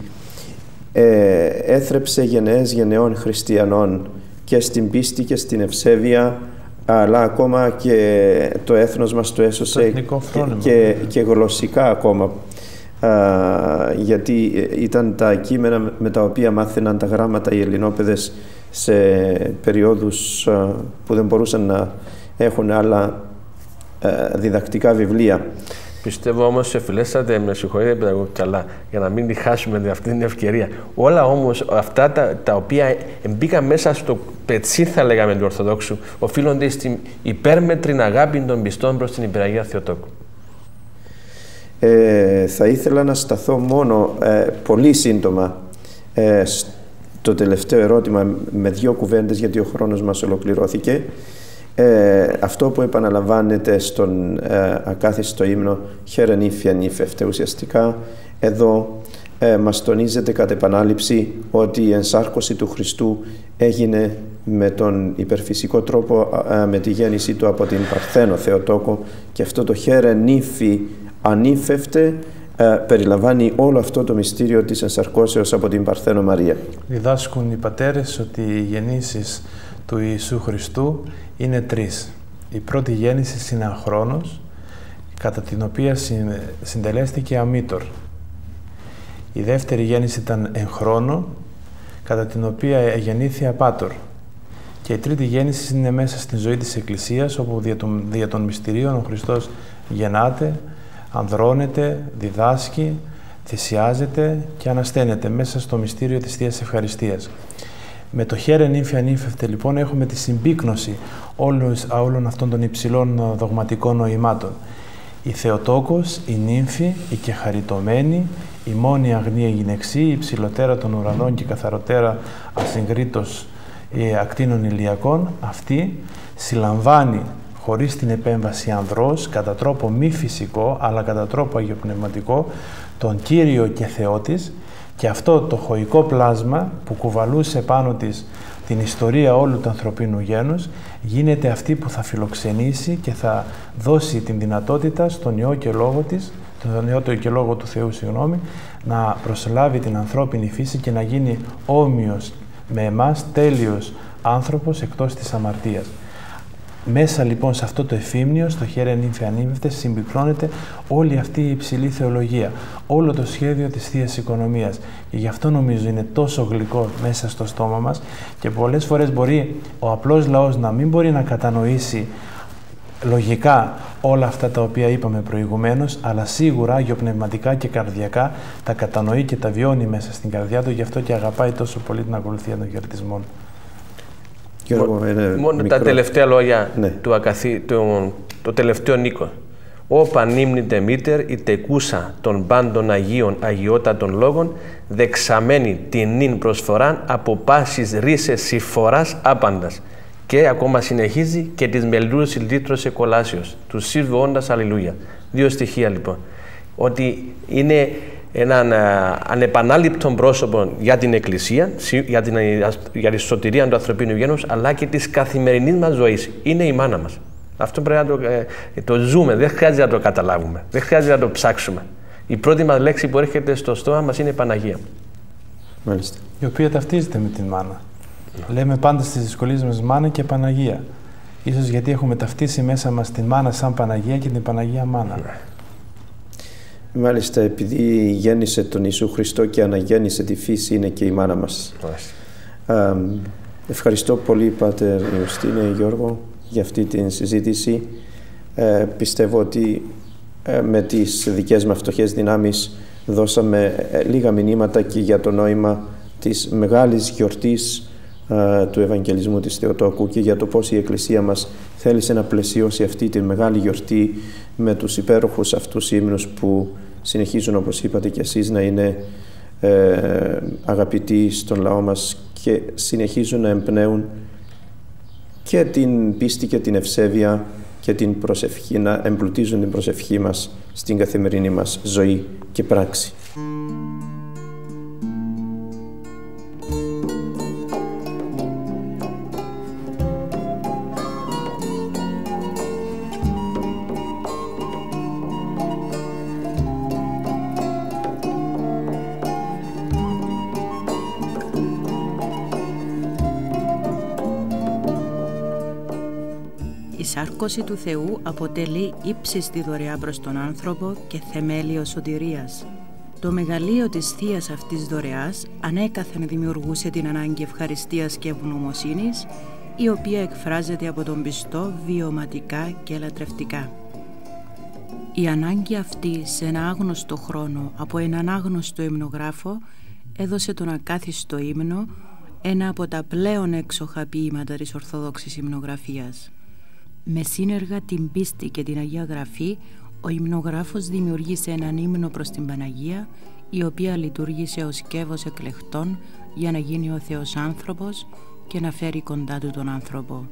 ε, έθρεψε γενναίες γενναιών χριστιανών και στην πίστη και στην ευσέβεια αλλά ακόμα και το έθνος μας το έσωσε και, και, και γλωσσικά ακόμα γιατί ε, ήταν τα κείμενα με τα οποία μάθαιναν τα γράμματα οι Ελληνόπαιδες σε περιόδους που δεν μπορούσαν να έχουν άλλα διδακτικά βιβλία. Πιστεύω όμως σε φιλέστατε, με συγχωρείτε παιδαγωγό καλά, για να μην τη χάσουμε αυτή την ευκαιρία. Όλα όμως αυτά τα, τα οποία μπήκαν μέσα στο πετσί θα λέγαμε του Ορθοδόξου, οφείλονται στην υπέρμετρη αγάπη των πιστών προς την Υπεραγία Θεοτόκου. Ε, θα ήθελα να σταθώ μόνο ε, πολύ σύντομα ε, στο τελευταίο ερώτημα με δύο κουβέντες γιατί ο χρόνος μας ολοκληρώθηκε. Ε, αυτό που επαναλαμβάνεται στον ε, ακάθιστο ύμνο «Χαίρε νύφια νύφευτε» ουσιαστικά εδώ ε, μας τονίζεται κατ' επανάληψη ότι η ενσάρκωση του Χριστού έγινε με τον υπερφυσικό τρόπο με τη γέννησή του από την Παρθένο Θεοτόκο και αυτό το «Χαίρε νύφη ανήφευτε ε, περιλαμβάνει όλο αυτό το μυστήριο της ενσαρκώσεως από την Παρθένο Μαρία. Διδάσκουν οι πατέρες ότι οι γεννήσεις του Ιησού Χριστού είναι τρεις. Η πρώτη γέννηση είναι αχρόνος, κατά την οποία συντελέστηκε αμήτωρ. Η δεύτερη γέννηση ήταν εν χρόνο, κατά την οποία γεννήθη απάτορ. Και η τρίτη γέννηση είναι μέσα στην ζωή της Εκκλησίας, όπου δια των, δια των μυστηρίων ο Χριστός γεννάται, ανδρώνεται, διδάσκει, θυσιάζεται και ανασταίνεται μέσα στο μυστήριο της Θείας Ευχαριστίας. Με το χέρι νύμφια νύμφευτε λοιπόν έχουμε τη συμπίκνωση όλων αυτών των υψηλών δογματικών νοημάτων. Η Θεοτόκος, η νύμφη, η κεχαριτωμένη, η μόνη αγνία γυναιξή, η ψηλοτέρα των ουρανών και η καθαροτέρα ασυγκρίτως ακτίνων ηλιακών, αυτή συλλαμβάνει χωρίς την επέμβαση ανδρός, κατά τρόπο μη φυσικό, αλλά κατά τρόπο αγιοπνευματικό, τον Κύριο και Θεό της και αυτό το χωικό πλάσμα που κουβαλούσε πάνω της την ιστορία όλου του ανθρωπίνου γένους γίνεται αυτή που θα φιλοξενήσει και θα δώσει την δυνατότητα στον Υιό και Λόγο της, τον Υιό και Λόγο του Θεού, συγγνώμη, να προσλάβει την ανθρώπινη φύση και να γίνει όμοιος με εμάς, τέλειος άνθρωπος εκτός της αμαρτίας. Μέσα λοιπόν σε αυτό το εφήμνιο, στο χέρι νύμφη ανήμευτε, συμπυκνώνεται όλη αυτή η υψηλή θεολογία, όλο το σχέδιο της θείας Οικονομίας. Και γι' αυτό νομίζω είναι τόσο γλυκό μέσα στο στόμα μας και πολλές φορές μπορεί ο απλός λαός να μην μπορεί να κατανοήσει λογικά όλα αυτά τα οποία είπαμε προηγουμένως, αλλά σίγουρα γεωπνευματικά και καρδιακά τα κατανοεί και τα βιώνει μέσα στην καρδιά του, γι' αυτό και αγαπάει τόσο πολύ την ακολουθία των χαιρετισμών. Μόνο τα τελευταία λόγια ναι. του ακαθή, το, το τελευταίο νίκο. «Ο πανύμνητε μήτερ η τεκούσα των πάντων Αγίων Αγιότατων Λόγων δεξαμένη την νυν προσφοράν από πάσης ρίσες συμφοράς άπαντας». Και ακόμα συνεχίζει και τις μελούς λύτρωσε κολάσιος. Τους σύρβου όντας αλληλούια. Δύο στοιχεία λοιπόν. Ότι είναι έναν ανεπανάληπτο πρόσωπο για την Εκκλησία, για την, για τη σωτηρία του ανθρωπίνου γένους, αλλά και της καθημερινής μας ζωής. Είναι η μάνα μας. Αυτό πρέπει να το, ε, το ζούμε, δεν χρειάζεται να το καταλάβουμε, δεν χρειάζεται να το ψάξουμε. Η πρώτη μας λέξη που έρχεται στο στόμα μας είναι η Παναγία. Μάλιστα. Η οποία ταυτίζεται με την μάνα. Λέμε πάντα στις δυσκολίες μας μάνα και Παναγία. Ίσως γιατί έχουμε ταυτίσει μέσα μας την μάνα σαν Παναγία και την Παναγία μάνα. Ναι. Μάλιστα, επειδή γέννησε τον Ιησού Χριστό και αναγέννησε τη φύση, είναι και η μάνα μας. ευχαριστώ πολύ, Πάτερ Ιωστίνε Γιώργο, για αυτή την συζήτηση. Ε, πιστεύω ότι ε, με τις δικές μας φτωχές δυνάμεις δώσαμε ε, λίγα μηνύματα και για το νόημα της μεγάλης γιορτής του Ευαγγελισμού της Θεοτόκου και για το πώς η Εκκλησία μας θέλησε να πλαισιώσει αυτή τη μεγάλη γιορτή με τους υπέροχους αυτούς ύμνους που συνεχίζουν όπως είπατε και εσείς να είναι ε, αγαπητοί στον λαό μας και συνεχίζουν να εμπνέουν και την πίστη και την ευσέβεια και την προσευχή, να εμπλουτίζουν την προσευχή μας στην καθημερινή μας ζωή και πράξη. Σάρκωση του Θεού αποτελεί ύψιστη δωρεά προς τον άνθρωπο και θεμέλιο σωτηρίας. Το μεγαλείο της θείας αυτής δωρεάς ανέκαθεν δημιουργούσε την ανάγκη ευχαριστίας και ευγνωμοσύνης, η οποία εκφράζεται από τον πιστό βιωματικά και λατρευτικά. Η ανάγκη αυτή σε ένα άγνωστο χρόνο από έναν άγνωστο υμνογράφο έδωσε τον ακάθιστο ύμνο ένα από τα πλέον έξοχα ποίηματα της Ορθόδοξης υμνογραφίας. Με σύνεργα την πίστη και την Αγία Γραφή, ο υμνογράφος δημιουργήσε έναν ύμνο προς την Παναγία, η οποία λειτουργήσε ως κέβος εκλεχτών για να γίνει ο Θεός άνθρωπος και να φέρει κοντά του τον άνθρωπο.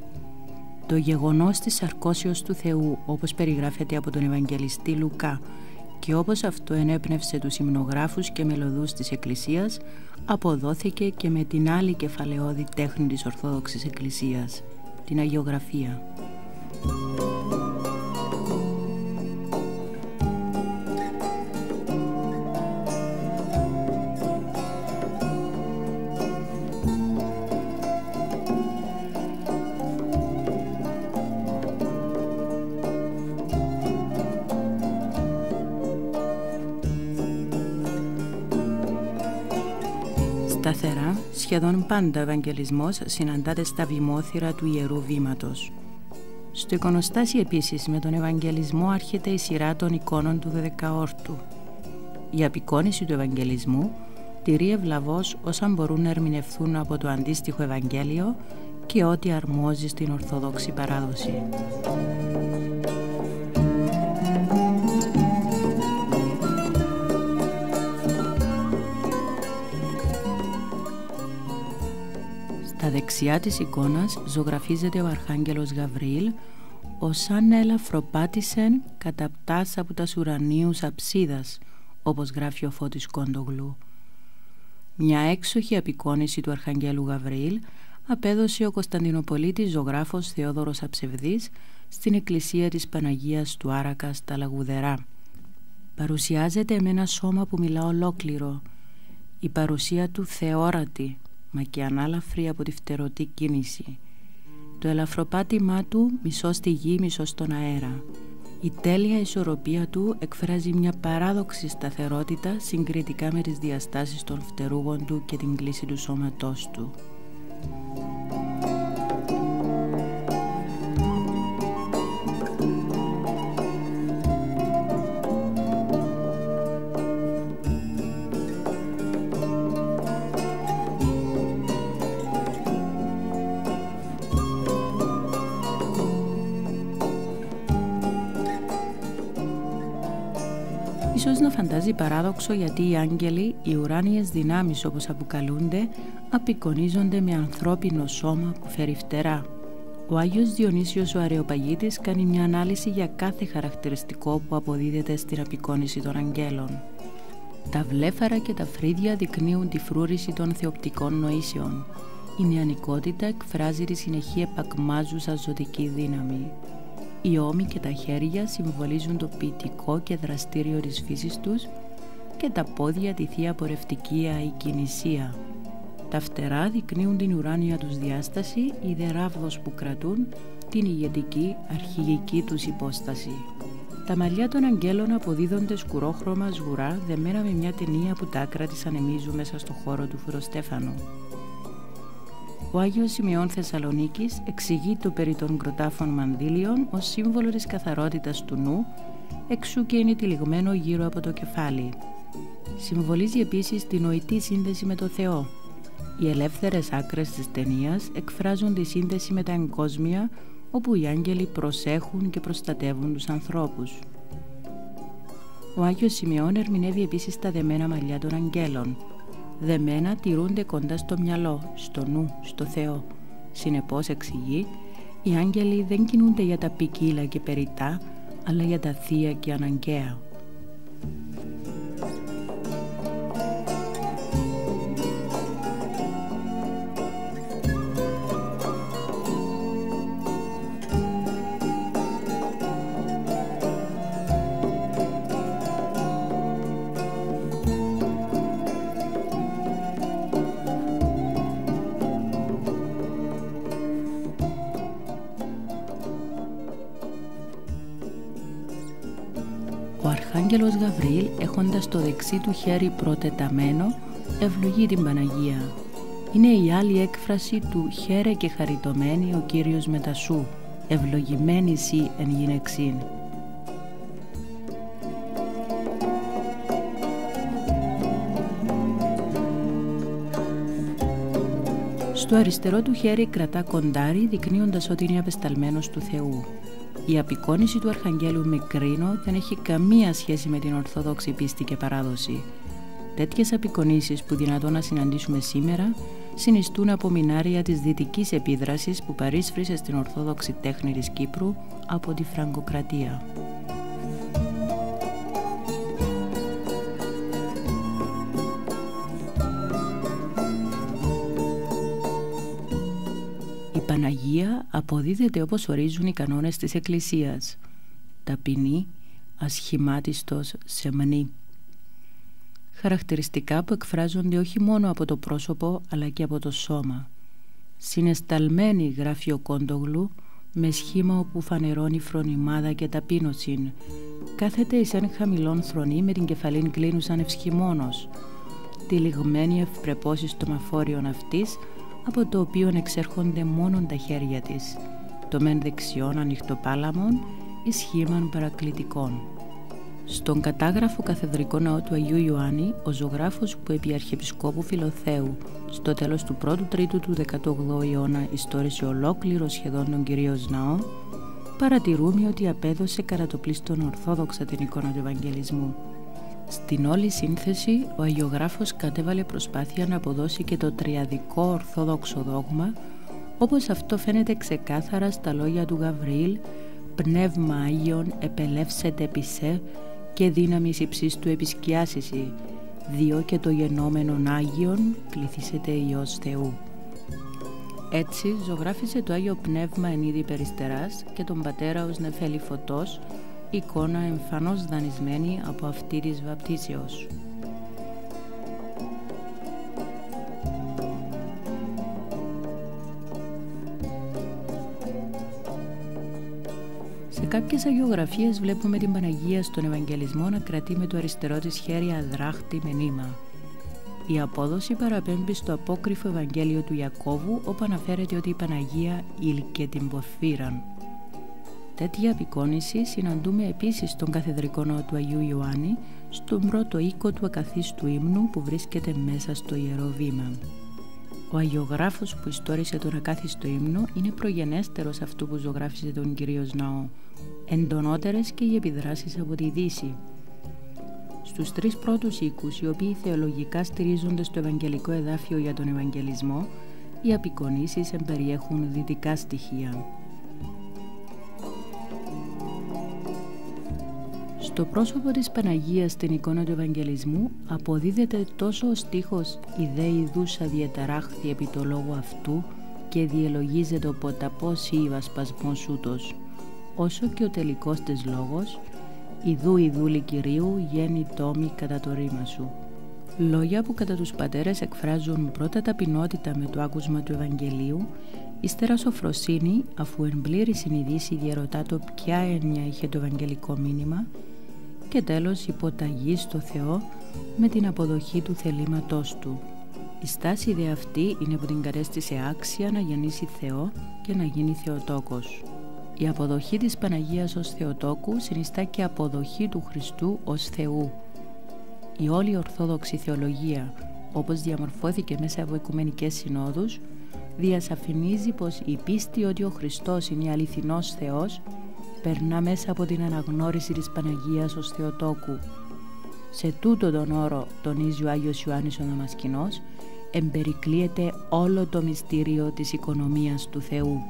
Το γεγονός της αρκώσεως του Θεού, όπως περιγράφεται από τον Ευαγγελιστή Λουκά και όπως αυτό ενέπνευσε τους υμνογράφους και μελωδούς της Εκκλησίας, αποδόθηκε και με την άλλη κεφαλαιόδη τέχνη της Ορθόδοξης Εκκλησίας, την Αγιογραφία. Σταθερά, σχεδόν πάντα ο Ευαγγελισμός συναντάται στα βημόθυρα του Ιερού Βήματος. Στο εικονοστάσι επίσης με τον Ευαγγελισμό άρχεται η σειρά των εικόνων του Δεκαόρτου. Η απεικόνηση του Ευαγγελισμού τηρεί ευλαβώς όσα μπορούν να ερμηνευθούν από το αντίστοιχο Ευαγγέλιο και ό,τι αρμόζει στην Ορθόδοξη παράδοση. Στα δεξιά της εικόνας ζωγραφίζεται ο Αρχάγγελος Γαβρίλ ως αν ελαφροπάτησεν κατά πτάσα από τα ουρανίους αψίδας, όπως γράφει ο Φώτης Κόντογλου. Μια έξοχη απεικόνηση του Αρχαγγέλου Γαβρίλ απέδωσε ο Κωνσταντινοπολίτης ζωγράφος Θεόδωρος Αψευδής στην εκκλησία της Παναγίας του Άρακα στα Λαγουδερά. Παρουσιάζεται με ένα σώμα που μιλά ολόκληρο, η παρουσία του θεόρατη, μα και ανάλαφρη από τη φτερωτή κίνηση. Το ελαφροπάτημά του μισό στη γη, μισό στον αέρα. Η τέλεια ισορροπία του εκφράζει μια παράδοξη σταθερότητα συγκριτικά με τις διαστάσεις των φτερούγων του και την κλίση του σώματός του. Ίσως να φαντάζει παράδοξο γιατί οι άγγελοι, οι ουράνιες δυνάμεις όπως αποκαλούνται, απεικονίζονται με ανθρώπινο σώμα που φέρει φτερά. Ο Άγιος Διονύσιος ο Αρεοπαγίτης κάνει μια ανάλυση για κάθε χαρακτηριστικό που αποδίδεται στην απεικόνιση των αγγέλων. Τα βλέφαρα και τα φρύδια δεικνύουν τη φρούρηση των θεοπτικών νοήσεων. Η νεανικότητα εκφράζει τη συνεχή επακμάζουσα ζωτική δύναμη. Οι ώμοι και τα χέρια συμβολίζουν το ποιητικό και δραστήριο της φύσης τους και τα πόδια τη θεία πορευτική αϊκινησία. Τα φτερά δεικνύουν την ουράνια τους διάσταση, η δεράβδος που κρατούν την ηγετική αρχηγική τους υπόσταση. Τα μαλλιά των αγγέλων αποδίδονται σκουρόχρωμα σγουρά δεμένα με μια ταινία που τα άκρα της ανεμίζουν μέσα στο χώρο του Φουροστέφανου. Ο Άγιος Σημειών Θεσσαλονίκης εξηγεί το περί των κροτάφων μανδύλιων ως σύμβολο της καθαρότητας του νου, εξού και είναι τυλιγμένο γύρω από το κεφάλι. Συμβολίζει επίσης την νοητή σύνδεση με το Θεό. Οι ελεύθερες άκρες της ταινίας εκφράζουν τη σύνδεση με τα εγκόσμια, όπου οι άγγελοι προσέχουν και προστατεύουν τους ανθρώπους. Ο Άγιος Σημειών ερμηνεύει επίσης τα δεμένα μαλλιά των αγγέλων, δεμένα τηρούνται κοντά στο μυαλό, στο νου, στο Θεό. Συνεπώς εξηγεί, οι άγγελοι δεν κινούνται για τα ποικίλα και περιτά, αλλά για τα θεία και αναγκαία. Έχοντας το δεξί του χέρι προτεταμένο ευλογεί την Παναγία. Είναι η άλλη έκφραση του «Χαίρε και χαριτωμένη ο Κύριος μετασού, ευλογημένη σύ εν γυναιξήν». Στο αριστερό του χέρι κρατά κοντάρι δεικνύοντας ότι είναι απεσταλμένος του Θεού. Η απεικόνηση του Αρχαγγέλου με κρίνο δεν έχει καμία σχέση με την Ορθόδοξη πίστη και παράδοση. Τέτοιες απεικονίσεις που δυνατόν να συναντήσουμε σήμερα συνιστούν απομεινάρια της δυτικής επίδρασης που παρίσφρισε στην Ορθόδοξη τέχνη της Κύπρου από τη Φραγκοκρατία. Παναγία αποδίδεται όπως ορίζουν οι κανόνες της Εκκλησίας. Ταπεινή, ασχημάτιστος, σεμνή. Χαρακτηριστικά που εκφράζονται όχι μόνο από το πρόσωπο αλλά και από το σώμα. Συνεσταλμένη γράφει ο Κόντογλου με σχήμα όπου φανερώνει φρονιμάδα και ταπείνωσιν. Κάθεται εις εν χαμηλόν θρονή με την κεφαλήν κλείνουσαν ευσχημόνος. τυλιγμένη ευπρεπώς στο μαφόριον αυτής, από το οποίο εξέρχονται μόνο τα χέρια της, το μεν δεξιόν ανοιχτοπάλαμον, ισχύμαν παρακλητικών. Στον κατάγραφο καθεδρικό ναό του Αγίου Ιωάννη, ο ζωγράφος που επί Αρχιεπισκόπου Φιλοθέου στο τέλος του 1ου Τρίτου του 18ου αιώνα ιστόρισε ολόκληρο σχεδόν τον κυρίως ναό, παρατηρούμε ότι απέδωσε κατά το πλήστον ορθόδοξα την εικόνα του Ευαγγελισμού. Στην όλη σύνθεση, ο Αγιογράφος κατέβαλε προσπάθεια να αποδώσει και το τριαδικό ορθόδοξο δόγμα, όπως αυτό φαίνεται ξεκάθαρα στα λόγια του Γαβριήλ «Πνεύμα Άγιον επελεύσετε πισέ και δύναμης υψίστου επισκιάσιση, διό και το γενόμενον Άγιον κληθήσετε Υιός Θεού». Έτσι ζωγράφισε το Άγιο Πνεύμα εν είδη περιστεράς και τον πατέρα ως νεφέλη φωτός, εικόνα εμφανώς δανεισμένη από αυτή της βαπτίσεως. Σε κάποιες αγιογραφίες βλέπουμε την Παναγία στον Ευαγγελισμό να κρατεί με το αριστερό της χέρι αδράχτη με νήμα. Η απόδοση παραπέμπει στο απόκριφο Ευαγγέλιο του Ιακώβου όπου αναφέρεται ότι η Παναγία ήλκε την πορφύραν. Τέτοια απεικόνηση συναντούμε επίσης στον καθεδρικό ναό του Αγίου Ιωάννη στον πρώτο οίκο του ακαθίστου ύμνου που βρίσκεται μέσα στο Ιερό Βήμα. Ο αγιογράφος που ιστόρισε τον ακάθιστο ύμνο είναι προγενέστερος αυτού που ζωγράφισε τον Κυρίως Ναό, εντονότερες και οι επιδράσεις από τη Δύση, στους τρεις πρώτους οίκους, οι οποίοι θεολογικά στηρίζονται στο Ευαγγελικό Εδάφιο για τον Ευαγγελισμό, οι απεικονίσεις εμπεριέχουν δυτικά στοιχεία. Στο πρόσωπο της Παναγίας στην εικόνα του Ευαγγελισμού αποδίδεται τόσο ο στίχος «Η δε ειδούσα διαταράχθη επί το λόγο αυτού και διελογίζεται ο ποταπός ή βασπασμός ούτως», όσο και ο τελικός της λόγος «Ιδού η δούλη Κυρίου γέννη τόμη κατά το ρήμα σου». Λόγια που κατά τους πατέρες εκφράζουν πρώτα ταπεινότητα με το άκουσμα του Ευαγγελίου, ύστερα σοφροσύνη αφού εν πλήρη συνειδήσει διαρωτά το ποια έννοια είχε το Ευαγγελικό μήνυμα και τέλος υποταγή στο Θεό με την αποδοχή του θελήματός Του. Η στάση δε αυτή είναι που την κατέστησε άξια να γεννήσει Θεό και να γίνει Θεοτόκος. Η αποδοχή της Παναγίας ως Θεοτόκου συνιστά και αποδοχή του Χριστού ως Θεού. Η όλη Ορθόδοξη Θεολογία, όπως διαμορφώθηκε μέσα από οικουμενικές συνόδους, διασαφηνίζει πως η πίστη ότι ο Χριστός είναι αληθινός Θεός περνά μέσα από την αναγνώριση της Παναγίας ως Θεοτόκου. Σε τούτο τον όρο τονίζει ο Άγιος Ιωάννης ο Δαμασκηνός, εμπερικλείεται όλο το μυστήριο της οικονομίας του Θεού.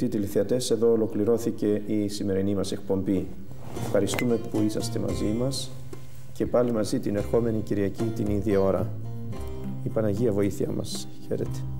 Αγαπητοί τηλεθεατές, εδώ ολοκληρώθηκε η σημερινή μας εκπομπή. Ευχαριστούμε που είσαστε μαζί μας και πάλι μαζί την ερχόμενη Κυριακή την ίδια ώρα. Η Παναγία βοήθεια μας. Χαίρετε.